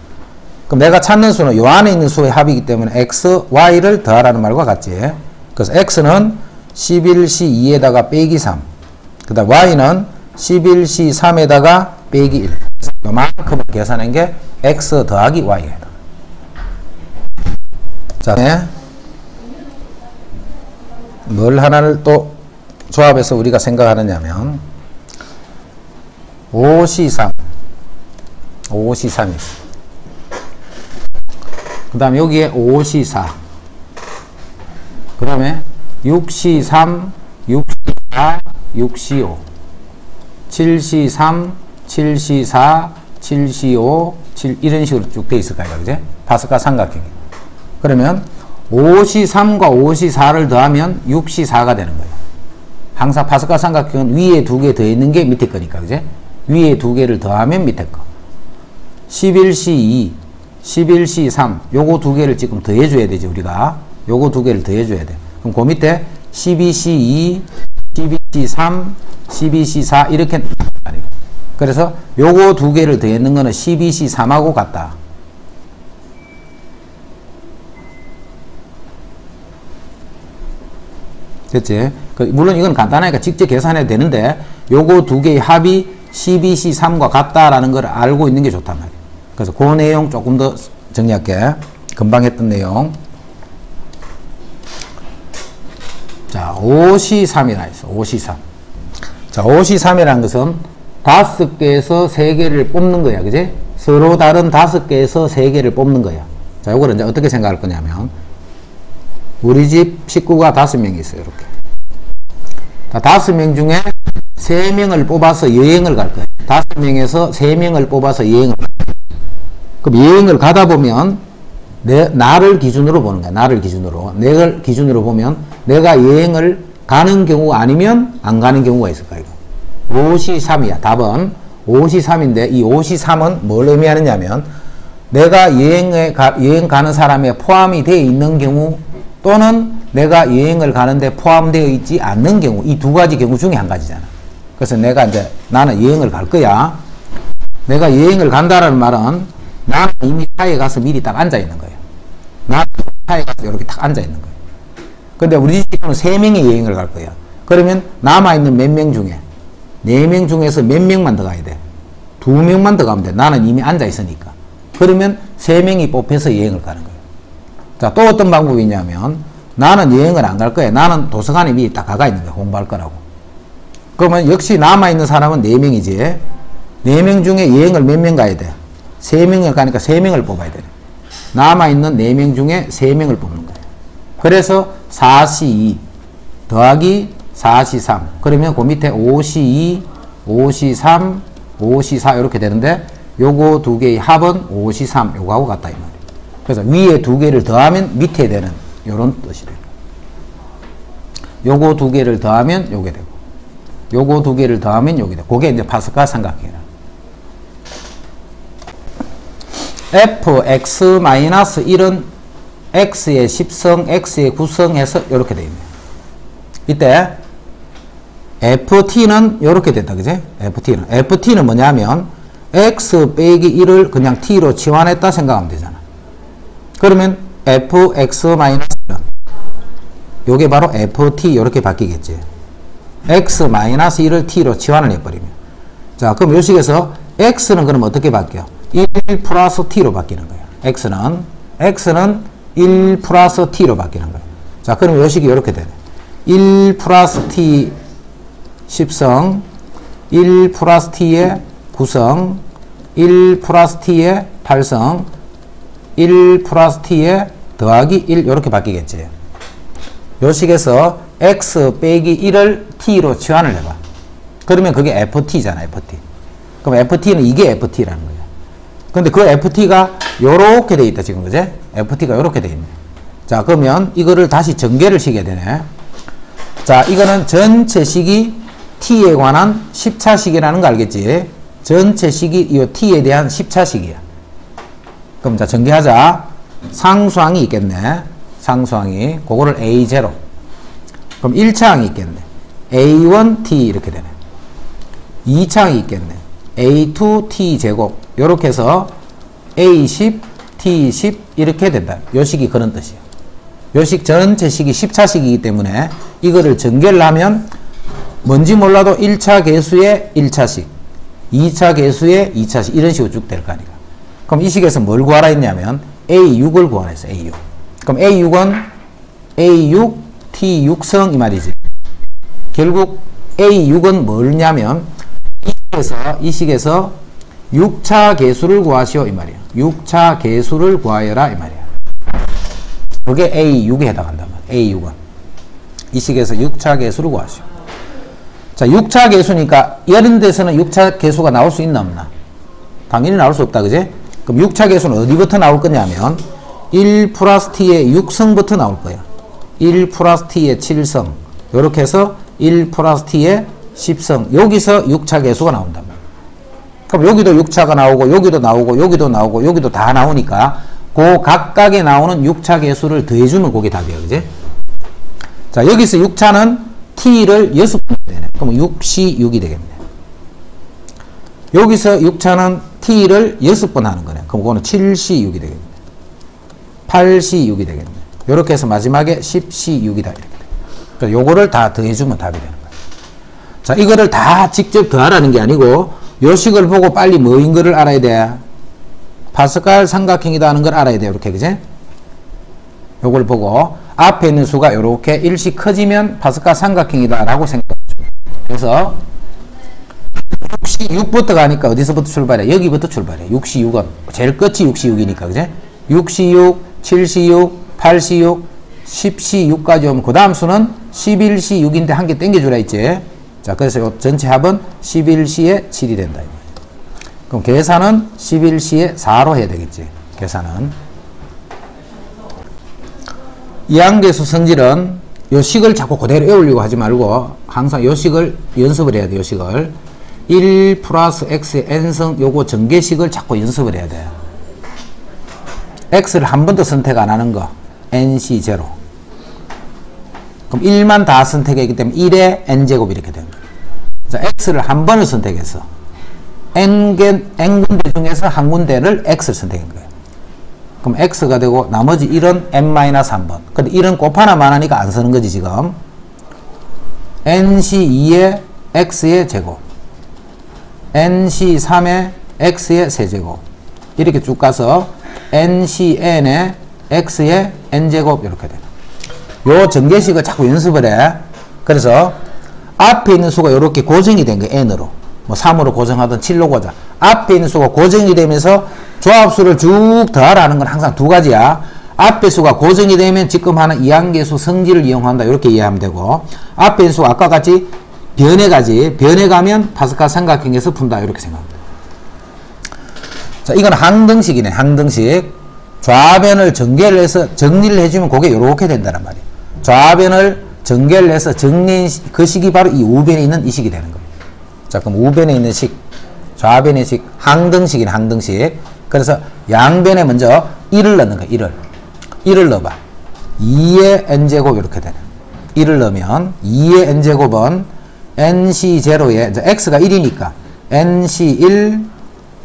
그럼 내가 찾는 수는 요 안에 있는 수의 합이기 때문에 X, Y를 더하라는 말과 같지 그래서 X는 11C2에다가 빼기 3. 그 다음 Y는 11C3에다가 빼기 1. 요만큼을 계산한 게 X 더하기 Y예요. 자, 네. 뭘 하나를 또 조합해서 우리가 생각하느냐면 5C3 5C3이 있어. 그 다음 여기에 5C4 그 다음에 6C3, 6C4, 6C5 7C3, 7C4, 7C5, 7 이런 식으로 쭉 돼 있을 거예요. 그제? 파스칼 삼각형이. 그러면 5C3과 5C4를 더하면 6C4가 되는 거예요. 항상 파스칼 삼각형은 위에 두 개 더 있는 게 밑에 거니까. 그제? 위에 두 개를 더하면 밑에 거. 11C2, 11C3 요거 두 개를 지금 더해 줘야 되지 우리가 요거 두 개를 더해 줘야 돼 그럼 그 밑에 12C2 12C3 12C4 이렇게 그래서 요거 두 개를 더했는 거는 12C3하고 같다 됐지? 그 물론 이건 간단하니까 직접 계산해도 되는데 요거 두 개의 합이 12C3과 같다라는 걸 알고 있는 게 좋단 말이에요 그래서 그 내용 조금 더 정리할게. 금방 했던 내용. 자, 5C3이라 있어. 5C3. 자, 5C3이라는 것은 다섯 개에서 세 개를 뽑는 거야. 그지? 서로 다른 다섯 개에서 세 개를 뽑는 거야. 자, 요거를 이제 어떻게 생각할 거냐면, 우리 집 식구가 다섯 명이 있어요. 이렇게. 자, 다섯 명 중에 세 명을 뽑아서 여행을 갈 거야. 다섯 명에서 세 명을 뽑아서 여행을 갈 거야. 그럼 여행을 가다 보면 내, 나를 기준으로 보는 거야. 나를 기준으로. 내가 기준으로 보면 내가 여행을 가는 경우 아니면 안 가는 경우가 있을 거야. 5시 3이야. 답은 5시 3인데 이 5시 3은 뭘 의미하느냐면 내가 여행에 가, 여행 가는 사람에 포함이 되어 있는 경우 또는 내가 여행을 가는데 포함되어 있지 않는 경우 이 두 가지 경우 중에 한 가지잖아. 그래서 내가 이제 나는 여행을 갈 거야. 내가 여행을 간다라는 말은 나는 이미 차에 가서 미리 딱 앉아 있는 거예요. 나는 차에 가서 이렇게 딱 앉아 있는 거예요. 근데 우리 집은 세 명이 여행을 갈 거야. 그러면 남아 있는 몇 명 중에 네 명 중에서 몇 명만 더 가야 돼. 두 명만 더 가면 돼. 나는 이미 앉아 있으니까. 그러면 세 명이 뽑혀서 여행을 가는 거예요. 자, 또 어떤 방법이 있냐면 나는 여행을 안 갈 거야. 나는 도서관에 미리 딱 가가 있는 거야. 공부할 거라고. 그러면 역시 남아있는 사람은 네 명이지. 네 명 중에 여행을 몇 명 가야 돼? 3명을 가니까 3명을 뽑아야 되네. 남아있는 4명 중에 3명을 뽑는 거예요. 그래서 4C2 더하기 4C3 그러면 그 밑에 5C2 5C3 5C4 이렇게 되는데 요거 두 개의 합은 5C3 요거하고 같다 이 말이에요. 그래서 위에 두 개를 더하면 밑에 되는 요런 뜻이 돼요. 요거 두 개를 더하면 요게 되고 요거 두 개를 더하면 요게 되고 그게 이제 파스칼 삼각형이라 fx-1은 x의 10성, x의 9성 해서 이렇게 되어 있네요. 이때 ft는 이렇게 됐다. 그지? ft는. ft는 뭐냐면 x 빼기 1을 그냥 t로 치환했다 생각하면 되잖아. 그러면 fx-1은 요게 바로 ft 이렇게 바뀌겠지. x-1을 t로 치환을 해버리면 자 그럼 요 식에서 x는 그럼 어떻게 바뀌어? 1 플러스 t로 바뀌는 거예요. x는 x는 1 플러스 t로 바뀌는 거예요. 자, 그럼 요식이 이렇게 되네. 1 플러스 t 10성, 1 플러스 t의 9성, 1 플러스 t의 8성, 1 플러스 t의 더하기 1 이렇게 바뀌겠지. 요 식에서 x 빼기 1을 t로 치환을 해봐. 그러면 그게 ft잖아, ft. 그럼 ft는 이게 ft라는 거예요. 근데 그 ft가 요렇게 돼 있다 지금 그제? ft가 요렇게 돼 있네. 자 그러면 이거를 다시 전개를 시켜야 되네. 자 이거는 전체 식이 t에 관한 10차식이라는 거 알겠지? 전체 식이 이 t에 대한 10차식이야. 그럼 자 전개하자. 상수항이 있겠네. 상수항이 그거를 a0 그럼 1차항이 있겠네. a1t 이렇게 되네. 2차항이 있겠네. a2t 제곱 이렇게 해서 a10 t10 이렇게 된다. 요 식이 그런 뜻이에요. 요식 전체 식이 10차식이기 때문에 이거를 전개를 하면 뭔지 몰라도 1차 개수의 1차식 2차 개수의 2차식 이런 식으로 쭉 될 거 아니까. 그럼 이 식에서 뭘 구하라 했냐면 A6을 구하라 했어 A6 그럼 A6은 A6 T6성 이 말이지. 결국 A6은 뭐냐면 이 식에서 이 식에서 6차 개수를 구하시오 이 말이야. 6차 개수를 구하여라 이 말이야. 그게 A6에 해당한단 말이야 A6은. 이 식에서 6차 개수를 구하시오 자, 6차 개수니까 이런 데서는 6차 개수가 나올 수 있나 없나? 당연히 나올 수 없다. 그지? 그럼 6차 개수는 어디부터 나올 거냐면 1 플러스 t의 6성부터 나올 거야. 1 플러스 t의 7성. 이렇게 해서 1 플러스 t의 10성. 여기서 6차 개수가 나온다. 그럼 여기도 6차가 나오고 여기도 나오고 여기도 나오고 여기도 다 나오니까 그 각각에 나오는 6차 개수를 더해주면 그게 답이야. 그지? 자, 여기서 6차는 t를 6번 되네. 그럼 6시 6이 되겠네. 여기서 6차는 t를 6번 하는 거네. 그럼 그거는 7시 6이 되겠네. 8시 6이 되겠네. 이렇게 해서 마지막에 10시 6이다. 이렇게 돼. 그러니까 요거를 다 더해주면 답이 되는 거야. 자, 이거를 다 직접 더하라는 게 아니고 요식을 보고 빨리 뭐인 거를 알아야 돼. 파스칼 삼각형이다 하는 걸 알아야 돼. 이렇게, 그제? 요걸 보고 앞에 있는 수가 이렇게 일씩 커지면 파스칼 삼각형이다 라고 생각하죠. 그래서 6시 6부터 가니까 어디서부터 출발해? 여기부터 출발해. 6시 6은 제일 끝이 6시 6이니까 그제? 6시 6, 7시 6, 8시 6, 10시 6까지 오면 그 다음 수는 11시 6인데 한 개 땡겨주라 했지. 자 그래서 요 전체 합은 11시에 7이 된다. 그럼 계산은 11시에 4로 해야 되겠지. 계산은. 이항계수 성질은 요 식을 자꾸 그대로 외우려고 하지 말고 항상 요 식을 연습을 해야 돼. 요 식을 1 플러스 x의 n성 요거 전개식을 자꾸 연습을 해야 돼. x를 한 번도 선택 안 하는 거 nc 제로. 그럼 1만 다 선택했기 때문에 1의 n제곱 이렇게 되는 거예요. 자, x를 한 번을 선택해서 n개, n군데 중에서 한 군데를 x를 선택한 거예요. 그럼 x가 되고 나머지 1은 n-3번. 근데 1은 곱하나만 하니까 안 쓰는 거지 지금. nc2의 x의 제곱. nc3의 x의 세제곱. 이렇게 쭉 가서 ncn의 x의 n제곱 이렇게 돼. 요 전개식을 자꾸 연습을 해. 그래서 앞에 있는 수가 이렇게 고정이 된 거야 n으로. 뭐 3으로 고정하든 7로 고정. 앞에 있는 수가 고정이 되면서 조합수를 쭉 더하라는 건 항상 두 가지야. 앞에 수가 고정이 되면 지금 하는 이항계수 성질을 이용한다. 이렇게 이해하면 되고 앞에 수가 아까 같이 변해가지. 변해가면 파스칼 삼각형에서 푼다. 이렇게 생각합니다. 자, 이건 항등식이네. 항등식. 좌변을 전개를 해서 정리를 해주면 그게 이렇게 된다는 말이에요. 좌변을 전개를 해서 정리한 그 식이 바로 이 우변에 있는 이 식이 되는 거예요. 자, 그럼 우변에 있는 식, 좌변의 식, 항등식이네, 항등식. 그래서 양변에 먼저 1을 넣는 거야, 1을. 1을 넣어봐. 2의 n제곱 이렇게 되네. 1을 넣으면 2의 n제곱은 nc0에, 이제 x가 1이니까 nc1,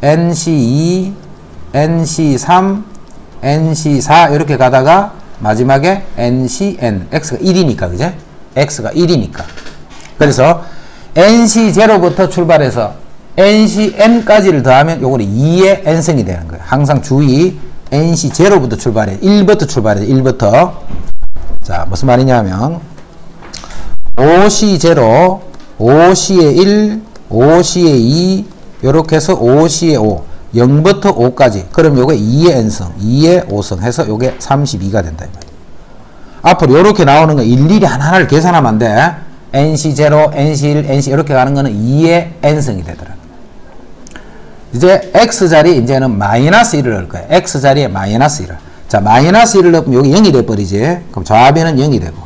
nc2, nc3, nc4 이렇게 가다가 마지막에 ncn, x가 1이니까, 그제? x가 1이니까. 그래서 nc0부터 출발해서 ncn까지를 더하면 요거는 2의 n승이 되는 거예요. 항상 주의 nc0부터 출발해. 1부터 출발해. 1부터. 자, 무슨 말이냐면 5c0, 5c의 1, 5c의 2 요렇게 해서 5c의 5 0부터 5까지. 그럼 요게 2의 n승, 2의 5승 해서 요게 32가 된다. 앞으로 요렇게 나오는 거 일일이 하나하나를 계산하면 안 돼. NC0, NC1, NC 이렇게 가는 거는 2의 n승이 되더라. 이제 x자리 이제는 마이너스 1을 넣을 거예요. x자리에 마이너스 1을. 자, 마이너스 1을 넣으면 여기 0이 돼버리지. 그럼 좌변은 0이 되고.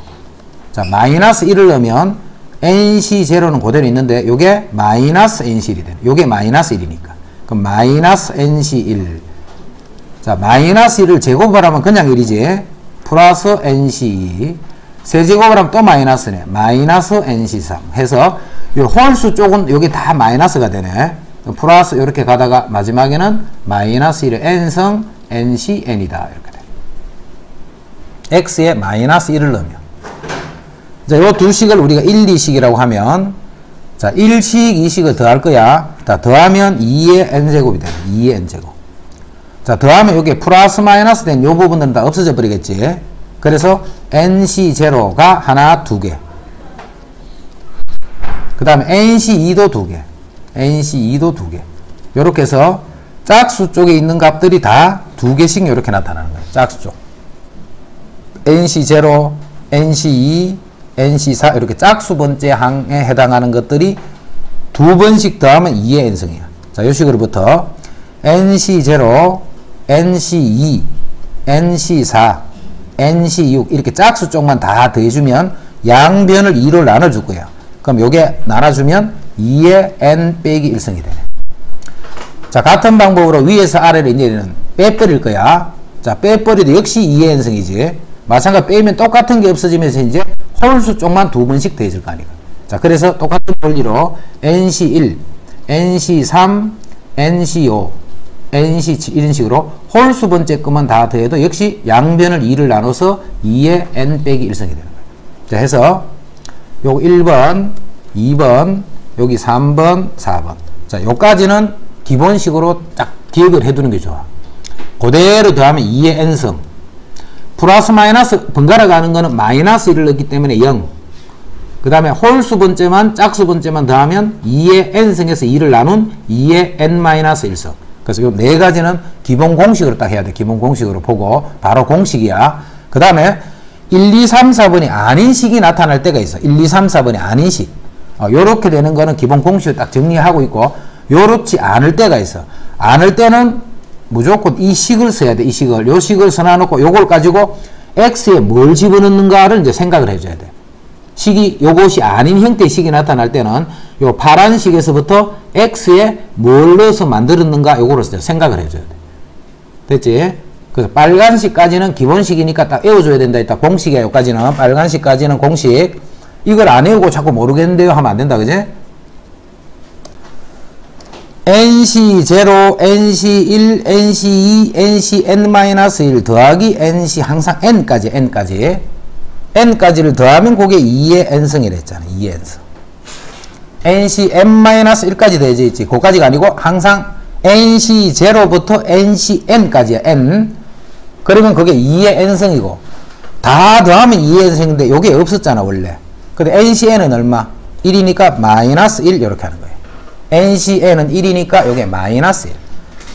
자, 마이너스 1을 넣으면 nc 제로는 그대로 있는데 요게 마이너스 nc 1이 되네. 요게 마이너스 1이니까. 그럼 마이너스 nc 1. 자, 마이너스 1을 제곱을 하면 그냥 1이지. 플러스 nc 2. 세제곱을 하면 또 마이너스네. 마이너스 nc 3. 해서 요 홀수 쪽은 여기 다 마이너스가 되네. 플러스 이렇게 가다가 마지막에는 마이너스 1의 n성 nc n이다. 이렇게 돼. x에 마이너스 1을 넣으면. 자, 요 두 식을 우리가 1, 2식이라고 하면 자, 1식, 2식을 더할 거야. 자, 더하면 2의 n제곱이 되네. 2의 n제곱. 자, 더하면 여기 플러스 마이너스 된 요 부분들은 다 없어져 버리겠지. 그래서 nc0가 하나, 두 개. 그 다음에 nc2도 두 개. nc2도 두 개. 요렇게 해서 짝수 쪽에 있는 값들이 다 두 개씩 요렇게 나타나는 거예요. 짝수 쪽. nc0, nc2, nc4 이렇게 짝수 번째 항에 해당하는 것들이 두 번씩 더하면 2의 n승이야. 자, 요 식으로부터 nc0, nc2, nc4, nc6 이렇게 짝수 쪽만 다 더해주면 양변을 2로 나눠줄 거야. 그럼 요게 나눠주면 2의 n 빼기 1승이 되네. 자, 같은 방법으로 위에서 아래로 이제는 빼버릴 거야. 자, 빼버리도 역시 2의 n승이지. 마찬가지로 빼면 똑같은 게 없어지면서 이제 홀수 쪽만 두 번씩 더해질 거 아니까. 자, 그래서 똑같은 원리로 nc1, nc3, nc5, nc7 이런 식으로 홀수 번째 것만 다 더해도 역시 양변을 2를 나눠서 2의 n 빼기 1승이 되는 거예요. 자, 해서 요거 1번, 2번, 여기 3번, 4번. 자, 요까지는 기본식으로 딱 기억을 해두는 게 좋아. 그대로 더하면 2의 n승. 플러스 마이너스 번갈아 가는 거는 마이너스 1을 넣기 때문에 0. 그 다음에 홀수 번째만 짝수 번째만 더하면 2의 n승에서 2를 나눈 2의 n-1승. 그래서 이 네 가지는 기본 공식으로 딱 해야 돼. 기본 공식으로 보고 바로 공식이야. 그 다음에 1, 2, 3, 4번이 아닌 식이 나타날 때가 있어. 1, 2, 3, 4번이 아닌 식. 어, 요렇게 되는 거는 기본 공식을 딱 정리하고 있고 요렇지 않을 때가 있어. 않을 때는 무조건 이 식을 써야 돼. 이 식을. 요 식을 써놔놓고 요걸 가지고 x에 뭘 집어넣는가를 이제 생각을 해줘야 돼. 식이 요것이 아닌 형태의 식이 나타날 때는 요 파란 식에서부터 x에 뭘 넣어서 만들었는가 요거를 생각을 해줘야 돼. 됐지? 그래서 빨간식까지는 기본식이니까 딱 외워줘야 된다. 이따 공식이야. 여기까지는 빨간식까지는 공식. 이걸 안 외우고 자꾸 모르겠는데요 하면 안 된다. 그지? NC0, NC1, NC2, NCN-1 더하기 NC 항상 N까지, N까지. N까지를 더하면 그게 2의 N승이라 했잖아. 2의 N승. NCN-1까지 되지 있지. 그까지가 아니고 항상 NC0부터 NCN까지야. N. 그러면 그게 2의 N승이고 다 더하면 2의 N승인데 요게 없었잖아 원래. 근데 NCN은 얼마? 1이니까 마이너스 1 이렇게 하는 거예요. NCN은 1이니까 요게 마이너스 1.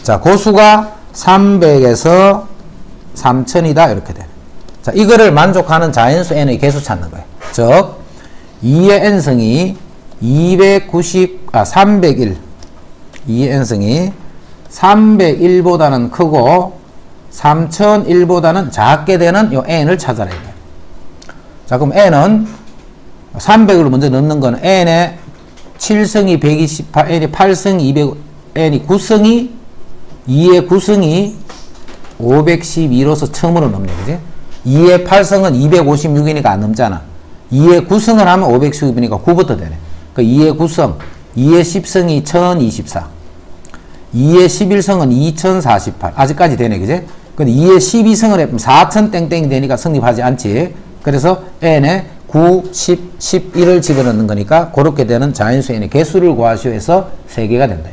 자, 고수가 300에서 3000이다 이렇게 돼. 자, 이거를 만족하는 자연수 n의 개수 찾는 거예요. 즉 2의 n승이 290, 아, 301. 2의 n승이 301보다는 크고 3001보다는 작게 되는 요 n을 찾아라. 자, 그럼 n은 300을 먼저 넣는 건 n의 7승이 128, n이 8승 200, n이 9승이 2의 9승이 512로서 처음으로 넘네, 그지? 2의 8승은 256이니까 안 넘잖아. 2의 9승을 하면 510이니까 9부터 되네. 그 2의 9승, 2의 10승이 1024. 2의 11승은 2048. 아직까지 되네, 그지? 근데 2의 12승을 해보면 4000 땡땡이 되니까 성립하지 않지. 그래서 n에 9, 10, 11을 집어넣는 거니까 그렇게 되는 자연수 n의 개수를 구하시오 해서 3개가 된다.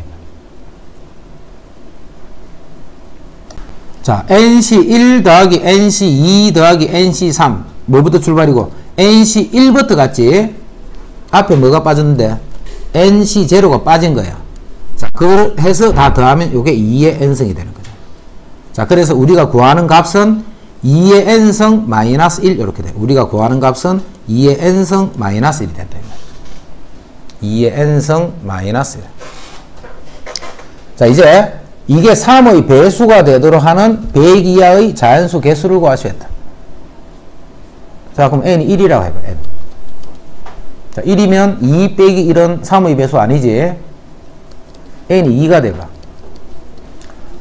자, NC1 더하기 NC2 더하기 NC3 뭐부터 출발이고? NC1부터 갔지? 앞에 뭐가 빠졌는데? NC0가 빠진 거야. 자, 그걸 해서 다 더하면 이게 2의 n승이 되는 거죠. 자, 그래서 우리가 구하는 값은 2의 n승 마이너스 1 이렇게 돼. 우리가 구하는 값은 2의 n승 마이너스 1이 된다 2의 n승 마이너스 1 자, 이제 이게 3의 배수가 되도록 하는 100 이하의 자연수 개수를 구하셔야 한다. 자, 그럼 n이 1이라고 해봐, n. 자, 1이면 2 빼기 1은 3의 배수 아니지? n이 2가 돼봐.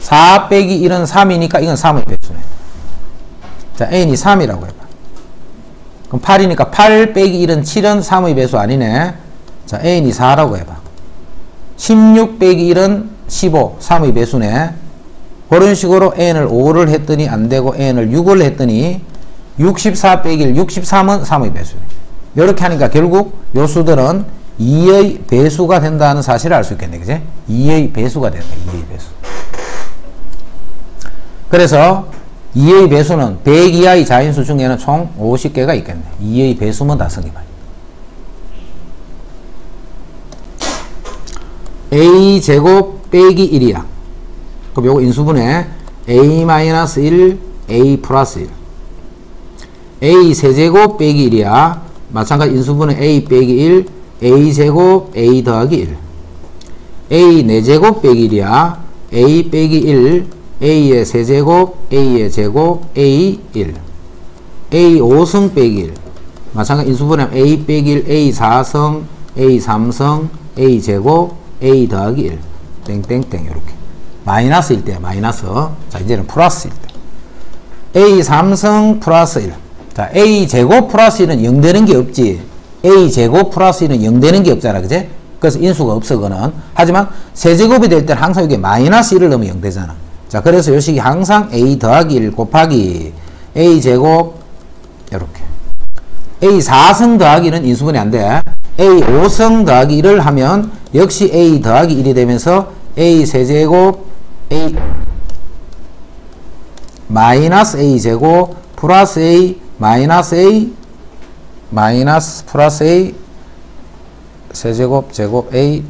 4 빼기 1은 3이니까 이건 3의 배수네. 자, n이 3이라고 해봐. 그럼 8이니까 8 빼기 1은 7은 3의 배수 아니네. 자, n이 4라고 해봐. 16 빼기 1은 15, 3의 배수네. 그런 식으로 n을 5를 했더니 안 되고 n을 6을 했더니 64 빼기 1, 63은 3의 배수네. 이렇게 하니까 결국 요 수들은 2의 배수가 된다는 사실을 알 수 있겠네. 그지? 2의 배수가 된다. 2의 배수. 그래서 2의 배수는 100 이하의 자인수 중에는 총 50개가 있겠네. 2의 배수면 다성이 말이야. a 제곱 빼기 1이야. 그럼 요거 인수분해 a 마이너스 1, a 플러스 1. a 세제곱 빼기 1이야. 마찬가지 인수분해 a 빼기 1, a 제곱 a 더하기 1. a 4제곱 빼기 1이야. a 빼기 1, a의 세제곱, a의 제곱, a 1. a 5승 빼기 1. 마찬가지 인수분해 a 빼기 1, a 4승, a 3승, a 제곱, a 더하기 1. 땡땡땡 이렇게. 마이너스일 때 마이너스. 자 이제는 플러스일 때. a 3승 플러스 1. 자 a 제곱 플러스 1은 0 되는 게 없지. a 제곱 플러스 1은 0 되는 게 없잖아. 그제? 그래서 인수가 없어 그는. 하지만 세제곱이 될 때는 항상 이게 마이너스 1을 넣으면 0 되잖아. 자 그래서 요 식이 항상 a 더하기 1 곱하기 a 제곱 이렇게. a 4승 더하기 1은 인수분해 안 돼. A 5승 더하기 1을 하면 역시 a 더하기 1이 되면서 a 세제곱 a 마이너스 a 제곱 플러스 a 마이너스 a 마이너스 플러스 a 세제곱 제곱 a.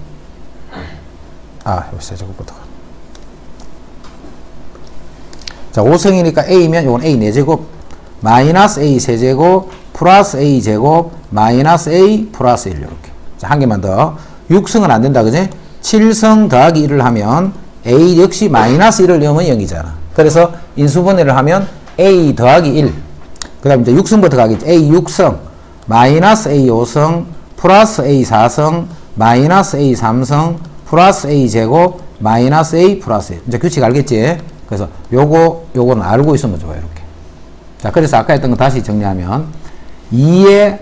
아 세제곱부터 자 5승이니까 a면 이건 a 4제곱. 마이너스 a 세제곱 플러스 a 제곱 마이너스 a 플러스 1 이렇게. 자, 한 개만 더. 6승은 안 된다 그지? 7승 더하기 1을 하면 a 역시 마이너스 1을 넣으면 0이잖아. 그래서 인수분해를 하면 a 더하기 1그 다음 이제 6승부터 가겠지. A 6승 마이너스 a 5승 플러스 a 4승 마이너스 a 3승 플러스 a 제곱 마이너스 a 플러스 1 이제 규칙 알겠지? 그래서 요거 요거는 알고 있으면 좋아요 이렇게. 자 그래서 아까 했던 거 다시 정리하면 2의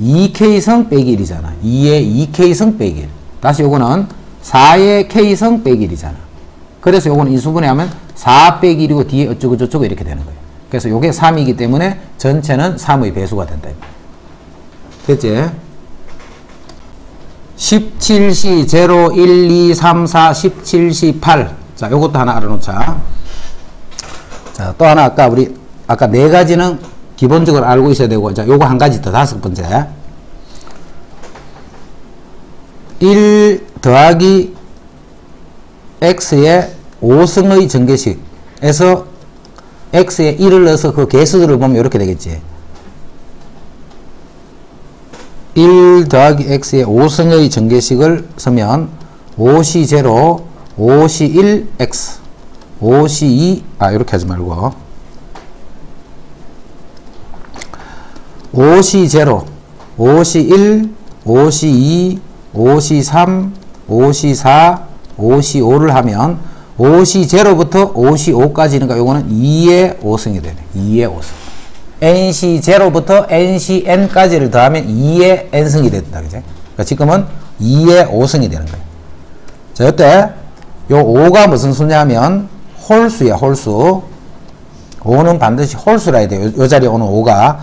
2K성 빼기 1이잖아. 2의 2K성 빼기 1. 다시 요거는 4의 K성 빼기 1이잖아. 그래서 요거는 인수분해 하면 4 빼기 1이고 뒤에 어쩌고 저쩌고 이렇게 되는 거예요. 그래서 요게 3이기 때문에 전체는 3의 배수가 된다. 됐지? 17시 0, 1, 2, 3, 4, 17시 8. 자, 요것도 하나 알아놓자. 자, 또 하나 아까 우리 아까 네 가지는 기본적으로 알고 있어야 되고, 자, 요거 한 가지 더 다섯 번째. 1 더하기 x의 5승의 전개식에서 x에 1을 넣어서 그 개수들을 보면 이렇게 되겠지. 1 더하기 x의 5승의 전개식을 쓰면 5시 0, 5시 1, x, 5시 2, 아, 이렇게 하지 말고 5시 0, 5시 1, 5시 2, 5시 3, 5시 4, 5시 5를 하면 5시 0부터 5시 5까지니까 요거는 2의 5승이 되네. 2의 5승. n시 0부터 n시 n까지를 더하면 2의 n승이 된다. 그죠? 그러니까 지금은 2의 5승이 되는 거예요. 자, 이때 요 5가 무슨 수냐면 홀수야, 홀수. 5는 반드시 홀수라 해야 돼요. 요, 요 자리에 오는 5가.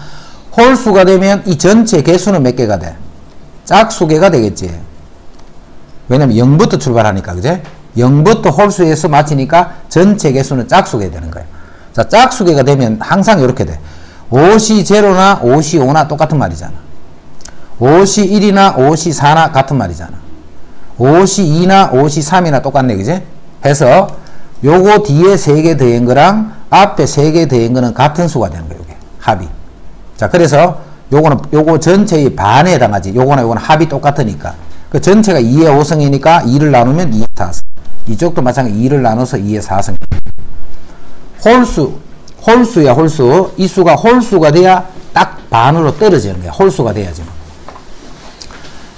홀수가 되면 이 전체 개수는 몇 개가 돼? 짝수개가 되겠지. 왜냐면 0부터 출발하니까, 그제? 0부터 홀수에서 마치니까 전체 개수는 짝수개 되는 거예요. 자, 짝수개가 되면 항상 이렇게 돼. 5시 0나 5시 5나 똑같은 말이잖아. 5시 1이나 5시 4나 같은 말이잖아. 5시 2나 5시 3이나 똑같네, 그제? 해서 요거 뒤에 3개 더한 거랑 앞에 3개 더한 거는 같은 수가 되는 거예요, 이게. 합이. 자, 그래서 요거는 요거 전체의 반에 해당하지. 요거나 요거는 합이 똑같으니까. 그 전체가 2의 5승이니까 2를 나누면 2의 4승. 이쪽도 마찬가지 2를 나눠서 2의 4승. 홀수, 홀수야 홀수. 이 수가 홀수가 돼야 딱 반으로 떨어지는 거야. 홀수가 돼야지.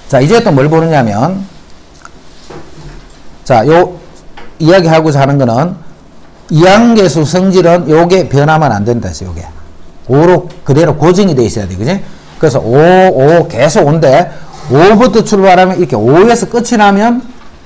자 이제 또 뭘 보느냐면 자 요 이야기하고자 하는 거는 이항계수 성질은 요게 변하면 안 된다. 요게 5로 그대로 고정이 돼 있어야 돼. 그지? 그래서 5, 5 계속 온데 5부터 출발하면 이렇게 5에서 끝이 나면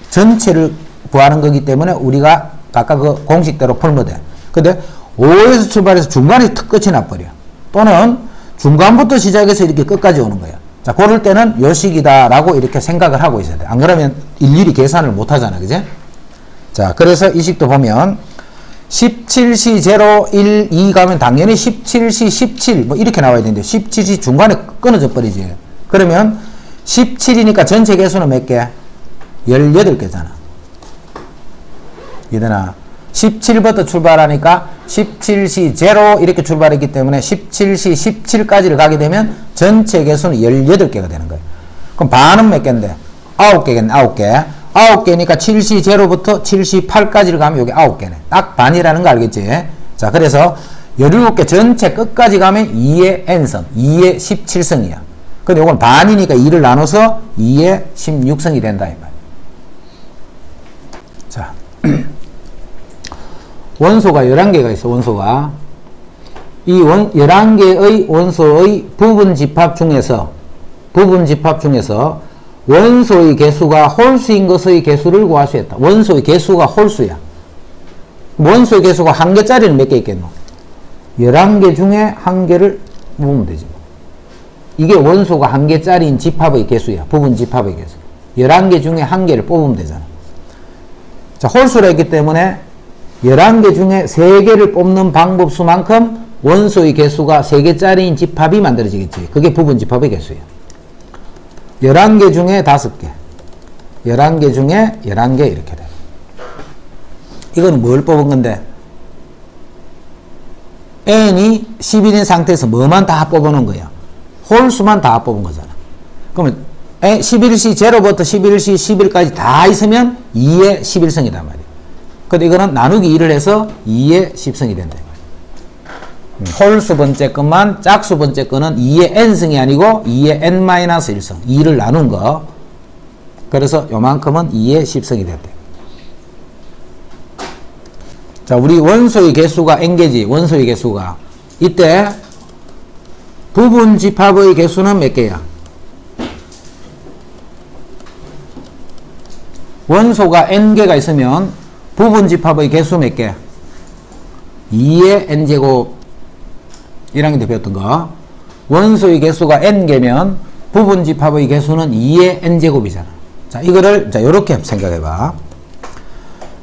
전체를 구하는 거기 때문에 우리가 아까 그 공식대로 풀면 돼. 근데 5에서 출발해서 중간에 턱 끝이 나버려. 또는 중간부터 시작해서 이렇게 끝까지 오는 거야. 자, 그럴 때는 요식이다라고 이렇게 생각을 하고 있어야 돼. 안 그러면 일일이 계산을 못 하잖아. 그지? 자, 그래서 이 식도 보면 17시 0, 1, 2 가면 당연히 17시 17 뭐 이렇게 나와야 되는데 17시 중간에 끊어져 버리지. 그러면 17이니까 전체 개수는 몇 개? 18개잖아. 이되나 17부터 출발하니까 17시 0 이렇게 출발했기 때문에 17시 17까지를 가게 되면 전체 개수는 18개가 되는 거예요. 그럼 반은 몇 개인데? 9개겠네, 9개. 9개니까 7시 0부터 7시 8까지를 가면 여기 9개네. 딱 반이라는 거 알겠지? 자, 그래서 17개 전체 끝까지 가면 2의 n성, 2의 17성이야. 근데 이건 반이니까 2를 나눠서 2의 16성이 된다, 이 말. 자. 원소가 11개가 있어, 원소가. 이 원, 11개의 원소의 부분 집합 중에서, 부분 집합 중에서 원소의 개수가 홀수인 것의 개수를 구할 수 있다. 원소의 개수가 홀수야. 원소의 개수가 한 개짜리는 몇 개 있겠노? 11개 중에 한 개를 모으면 되지. 이게 원소가 한 개짜리인 집합의 개수야. 부분 집합의 개수. 11개 중에 한 개를 뽑으면 되잖아. 자, 홀수라 했기 때문에 11개 중에 3개를 뽑는 방법 수만큼 원소의 개수가 3개짜리인 집합이 만들어지겠지. 그게 부분 집합의 개수야. 11개 중에 5개. 11개 중에 11개 이렇게 돼. 이건 뭘 뽑은 건데? n이 10일인 상태에서 뭐만 다 뽑아놓은 거야? 홀수만 다 뽑은 거잖아. 그러면 11시 0부터 11시 10일까지 다 있으면 2의 11성이단 말이야. 근데 이거는 나누기 2를 해서 2의 10성이 된다. 음, 홀수 번째 것만 짝수 번째 거는 2의 n승이 아니고 2의 n-1성 2를 나눈 거 그래서 요만큼은 2의 10성이 된다. 자 우리 원소의 개수가 n개지 원소의 개수가 이때 부분 집합의 개수는 몇 개야? 원소가 n개가 있으면 부분 집합의 개수 몇 개? 2의 n제곱 1학년 때 배웠던 거. 원소의 개수가 n개면 부분 집합의 개수는 2의 n제곱이잖아. 자 이거를 자 이렇게 생각해봐.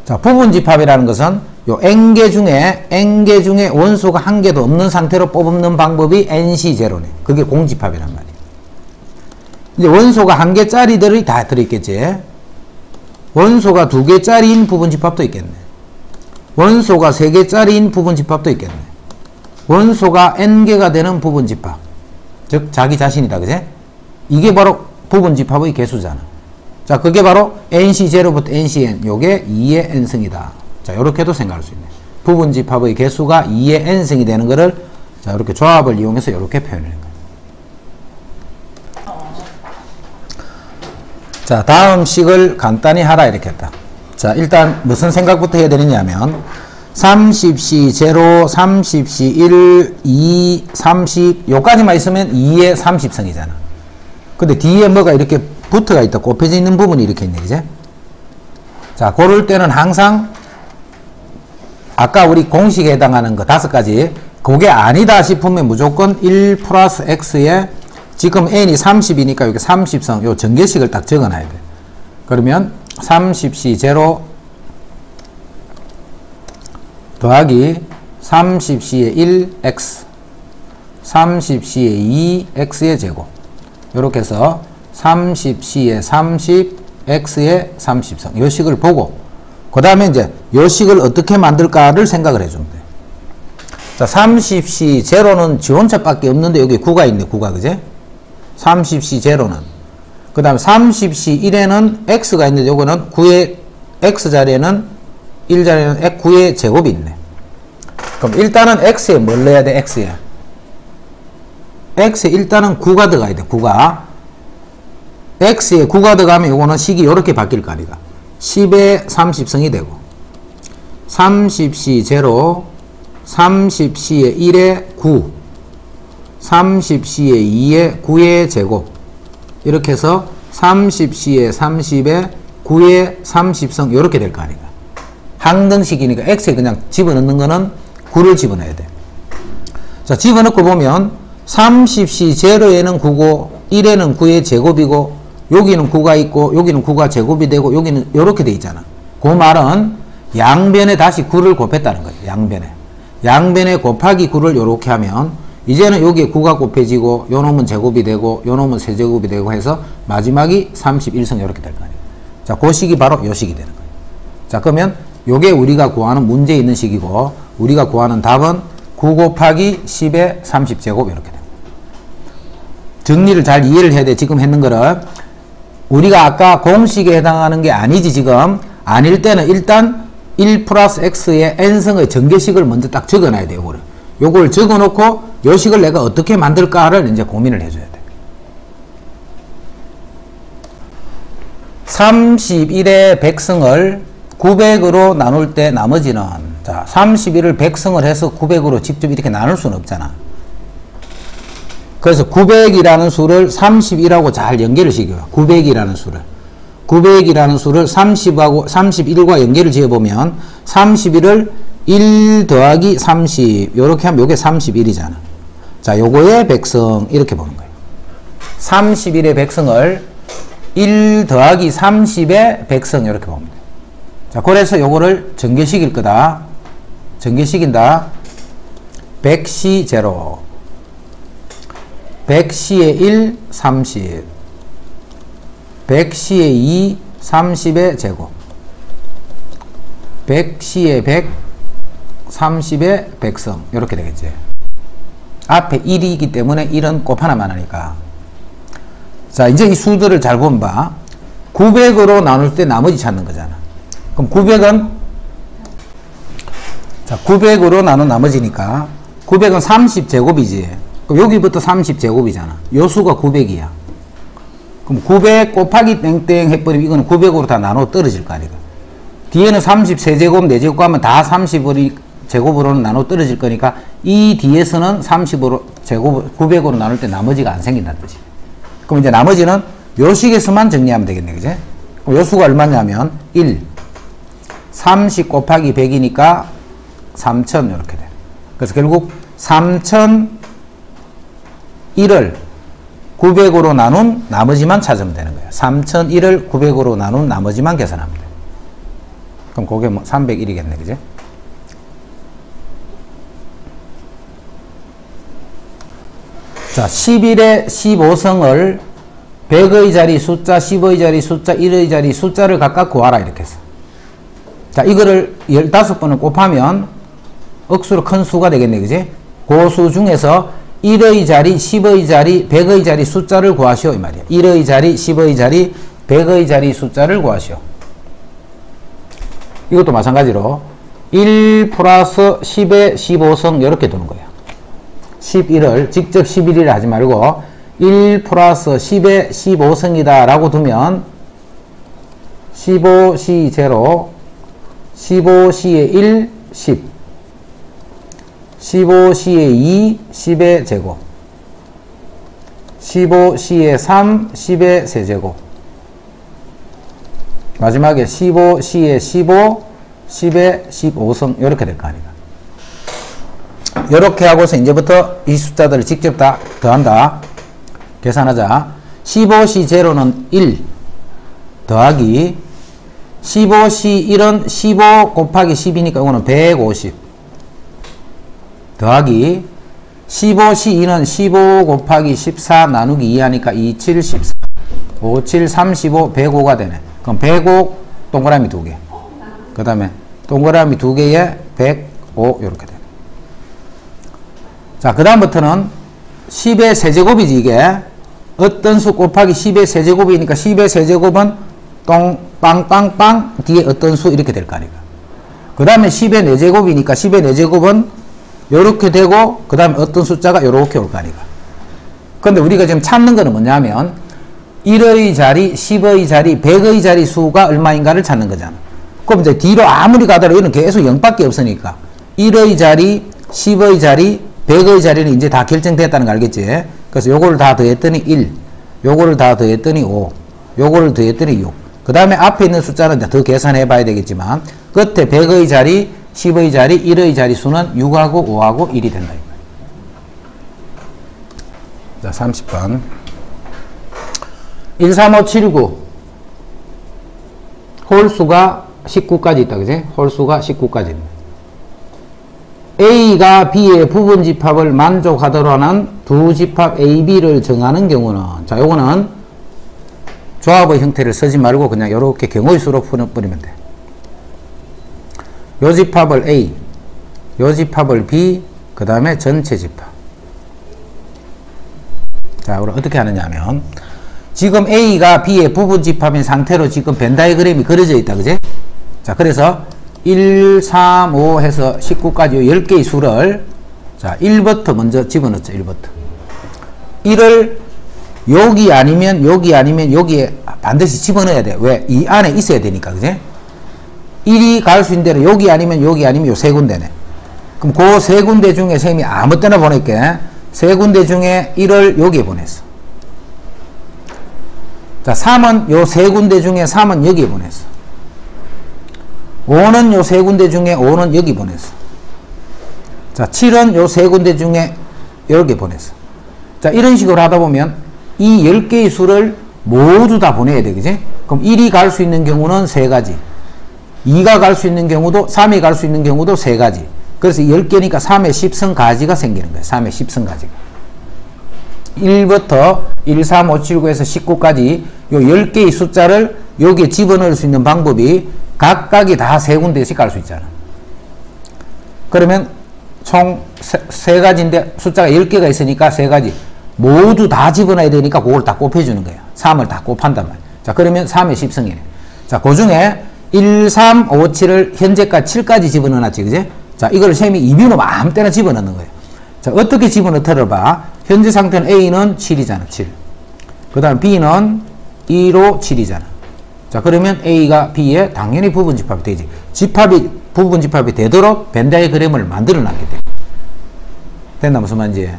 자 부분 집합이라는 것은 요 n개 중에 n개 중에 원소가 한 개도 없는 상태로 뽑는 방법이 nc0네. 그게 공집합이란 말이야. 이제 원소가 한 개짜리들이 다 들어있겠지. 원소가 두 개짜리인 부분 집합도 있겠네. 원소가 세 개짜리인 부분 집합도 있겠네. 원소가 n개가 되는 부분 집합. 즉 자기 자신이다. 그제? 이게 바로 부분 집합의 개수잖아. 자, 그게 바로 nc0부터 ncn. 요게 2의 n승이다. 자, 요렇게도 생각할 수 있네. 부분 집합의 개수가 2의 n승이 되는 거를 자, 이렇게 조합을 이용해서 이렇게 한 거야. 자, 다음 식을 간단히 하라 이렇게 했다. 자, 일단 무슨 생각부터 해야 되느냐면 30시 0, 30시 1, 2, 30 요까지만 있으면 2의 30성이잖아. 근데 뒤에 뭐가 이렇게 붙어가 있다. 꼽혀져 있는 부분이 이렇게 있네. 이제. 자, 고를 때는 항상 아까 우리 공식에 해당하는 거 다섯 가지 그게 아니다 싶으면 무조건 1 플러스 x에 지금 n이 30이니까 여기 30성 요 전개식을 딱 적어놔야 돼. 그러면 30c 0 더하기 30c의 1x 30c의 2x의 제곱. 이렇게 해서 30c의 30 x의 30성 요 식을 보고 그 다음에 이제 요 식을 어떻게 만들까를 생각을 해주면 돼. 자 30c 0는 지원차 밖에 없는데 여기 9가 있네 9가. 그제? 30C 제로는. 그 다음에 30C 1에는 X가 있는데 요거는 9의 x자리에는 1자리에는 9의 제곱이 있네. 그럼 일단은 x에 뭘 넣어야 돼? x에. x에 일단은 9가 들어가야 돼. 9가. x에 9가 들어가면 이거는 식이 이렇게 바뀔 거 아니가. 10의 30성이 되고 30c 제로 30c의 1의 9 30c의 2의 9의 제곱 이렇게 해서 30c의 30의 9의 30성 이렇게 될 거 아닌가 항등식이니까 x에 그냥 집어넣는 거는 9를 집어넣어야 돼. 자 집어넣고 보면 30c 제로에는 9고 1에는 9의 제곱이고 여기는 9가 있고 여기는 9가 제곱이 되고 여기는 이렇게 돼 있잖아. 그 말은 양변에 다시 9를 곱했다는 거예요. 양변에. 양변에 곱하기 9를 이렇게 하면 이제는 여기에 9가 곱해지고 요 놈은 제곱이 되고 요 놈은 세제곱이 되고 해서 마지막이 31성 이렇게 될 거 아니에요. 자, 그 식이 바로 요 식이 되는 거예요. 자, 그러면 요게 우리가 구하는 문제에 있는 식이고 우리가 구하는 답은 9 곱하기 10의 30제곱 이렇게 됩니다. 정리를 잘 이해를 해야 돼. 지금 했는 거를 우리가 아까 공식에 해당하는 게 아니지 지금 아닐 때는 일단 1 플러스 x의 n승의 전개식을 먼저 딱 적어놔야 돼요. 요거를. 요걸 적어놓고 요 식을 내가 어떻게 만들까를 이제 고민을 해줘야 돼. 31의 백승을 900으로 나눌 때 나머지는 자 31을 백승을 해서 900으로 직접 이렇게 나눌 수는 없잖아. 그래서 900이라는 수를 31하고 잘 연결을 시켜요. 900이라는 수를. 900이라는 수를 30하고 31과 연결을 지어보면 31을 1 더하기 30 요렇게 하면 요게 31이잖아. 자 요거의 백성 이렇게 보는 거예요. 31의 백성을 1 더하기 30의 백성 이렇게 봅니다. 자 그래서 요거를 전개시킬 거다. 전개시킨다. 100시 제로. 100시에 1, 30 100시에 2, 30의 제곱. 100시에 100, 30의 백성. 이렇게 되겠지. 앞에 1이기 때문에 1은 곱 하나만 하니까. 자 이제 이 수들을 잘 보면 봐 900으로 나눌 때 나머지 찾는 거잖아 그럼 900은? 자 900으로 나눈 나머지니까 900은 30제곱이지. 그럼 여기부터 30제곱이잖아. 요 수가 900이야. 그럼 900 곱하기 땡땡 해버리면 이거는 900으로 다 나눠 떨어질 거 아니까 뒤에는 33제곱 4제곱 하면 다 30으로 제곱으로는 나눠 떨어질 거니까 이 뒤에서는 30으로 제곱 900으로 나눌 때 나머지가 안 생긴다는 뜻이 그럼 이제 나머지는 요 식에서만 정리하면 되겠네 그제? 요 수가 얼마냐면 1 30 곱하기 100이니까 3000 이렇게 돼. 그래서 결국 3001을 900으로 나눈 나머지만 찾으면 되는 거예요. 3001을 900으로 나눈 나머지만 계산하면 돼 그럼 그게 뭐 301이겠네 그제 자, 11의 15성을 100의 자리 숫자, 10의 자리 숫자, 1의 자리 숫자를 각각 구하라 이렇게 해서 자, 이거를 15번을 곱하면 억수로 큰 수가 되겠네, 그지? 고수 중에서 1의 자리, 10의 자리, 100의 자리 숫자를 구하시오 이 말이야. 1의 자리, 10의 자리, 100의 자리 숫자를 구하시오. 이것도 마찬가지로 1 플러스 10의 15성 이렇게 두는 거예요. 11을 직접 11이라 하지 말고 1 플러스 10의 15성이다 라고 두면 15C 제로 15C의 1, 10 15C의 2, 10의 제곱. 15C의 3, 10의 세제곱. 마지막에 15C의 15, 10의 15성 이렇게 될 거 아닌가 이렇게 하고서 이제부터 이 숫자들을 직접 다 더한다. 계산하자. 15C 제로는 1 더하기 15C 1은 15 곱하기 10이니까 이거는 150 더하기 15C 2는 15 곱하기 14 나누기 2 하니까 2, 7, 14 5, 7, 35, 105가 되네. 그럼 105 동그라미 2개. 그 다음에 동그라미 2개에 105 이렇게 돼. 자, 그 다음부터는 10의 세제곱이지, 이게. 어떤 수 곱하기 10의 세제곱이니까 10의 세제곱은 똥, 빵, 빵, 빵, 뒤에 어떤 수 이렇게 될 거 아니까. 그 다음에 10의 4제곱이니까 10의 4제곱은 요렇게 되고, 그 다음에 어떤 숫자가 요렇게 올 거 아니까. 근데 우리가 지금 찾는 거는 뭐냐면, 1의 자리, 10의 자리, 100의 자리 수가 얼마인가를 찾는 거잖아. 그럼 이제 뒤로 아무리 가더라도 이는 계속 0밖에 없으니까. 1의 자리, 10의 자리, 100의 자리는 이제 다 결정됐다는 거 알겠지? 그래서 요거를 다 더했더니 1, 요거를 다 더했더니 5, 요거를 더했더니 6. 그 다음에 앞에 있는 숫자는 더 계산해 봐야 되겠지만, 끝에 100의 자리, 10의 자리, 1의 자리 수는 6하고 5하고 1이 된다. 자, 30번. 13579. 홀수가 19까지 있다, 그지? 홀수가 19까지 있네. A가 B의 부분 집합을 만족하도록 하는 두 집합 A, B를 정하는 경우는 자, 요거는 조합의 형태를 쓰지 말고 그냥 이렇게 경우의 수로 풀어버리면 돼. 요 집합을 A, 요 집합을 B, 그 다음에 전체 집합. 자, 그럼 어떻게 하느냐 하면 지금 A가 B의 부분 집합인 상태로 지금 벤 다이그램이 그려져 있다, 그지? 자, 그래서 1, 3, 5 해서 19까지 10개의 수를 자 1부터 먼저 집어넣죠. 1부터. 1을 여기 아니면 여기 아니면 여기에 반드시 집어넣어야 돼. 왜? 이 안에 있어야 되니까. 그지? 1이 갈 수 있는 데는 여기 아니면 여기 아니면 요 세 군데네. 그럼 그 세 군데 중에 쌤이 아무 때나 보낼게. 세 군데 중에 1을 여기에 보냈어. 자, 3은 요 세 군데 중에 3은 여기에 보냈어. 5는 요 세 군데 중에 5는 여기 보냈어. 자, 7은 요 세 군데 중에 여기 보냈어. 자, 이런 식으로 하다 보면 이 10개의 수를 모두 다 보내야 돼. 그지? 그럼 1이 갈 수 있는 경우는 세 가지. 2가 갈 수 있는 경우도 3이 갈 수 있는 경우도 세 가지. 그래서 10개니까 3의 10성 가지가 생기는 거예요. 3의 10성 가지가. 1부터 1, 3, 5, 7, 9에서 19까지 요 10개의 숫자를 여기에 집어넣을 수 있는 방법이 각각이 다 세 군데씩 갈 수 있잖아. 그러면 총 세 가지인데 숫자가 10개가 있으니까 세 가지. 모두 다 집어넣어야 되니까 그걸 다 곱해주는 거야. 3을 다 곱한단 말이야. 자, 그러면 3의 10성이네. 자, 그 중에 1, 3, 5, 7을 현재까지 7까지 집어넣어놨지, 그지? 자, 이걸 셈이 이비로 아무 때나 집어넣는 거예요. 자, 어떻게 집어넣더라 봐. 현재 상태는 A는 7이잖아, 7. 그 다음 B는 2로 7이잖아. 자, 그러면 A가 B에 당연히 부분 집합이 되지. 집합이, 부분 집합이 되도록 벤다이그램을 만들어 놨기 때문에. 됐나, 무슨 말인지.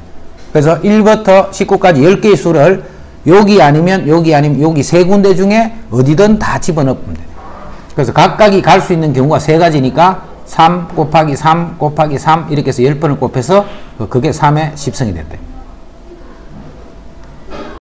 그래서 1부터 19까지 10개의 수를 여기 아니면 여기 아니면 여기 세 군데 중에 어디든 다 집어넣으면 돼. 그래서 각각이 갈 수 있는 경우가 세 가지니까 3 곱하기 3 곱하기 3 이렇게 해서 10번을 곱해서 그게 3의 10성이 됐대.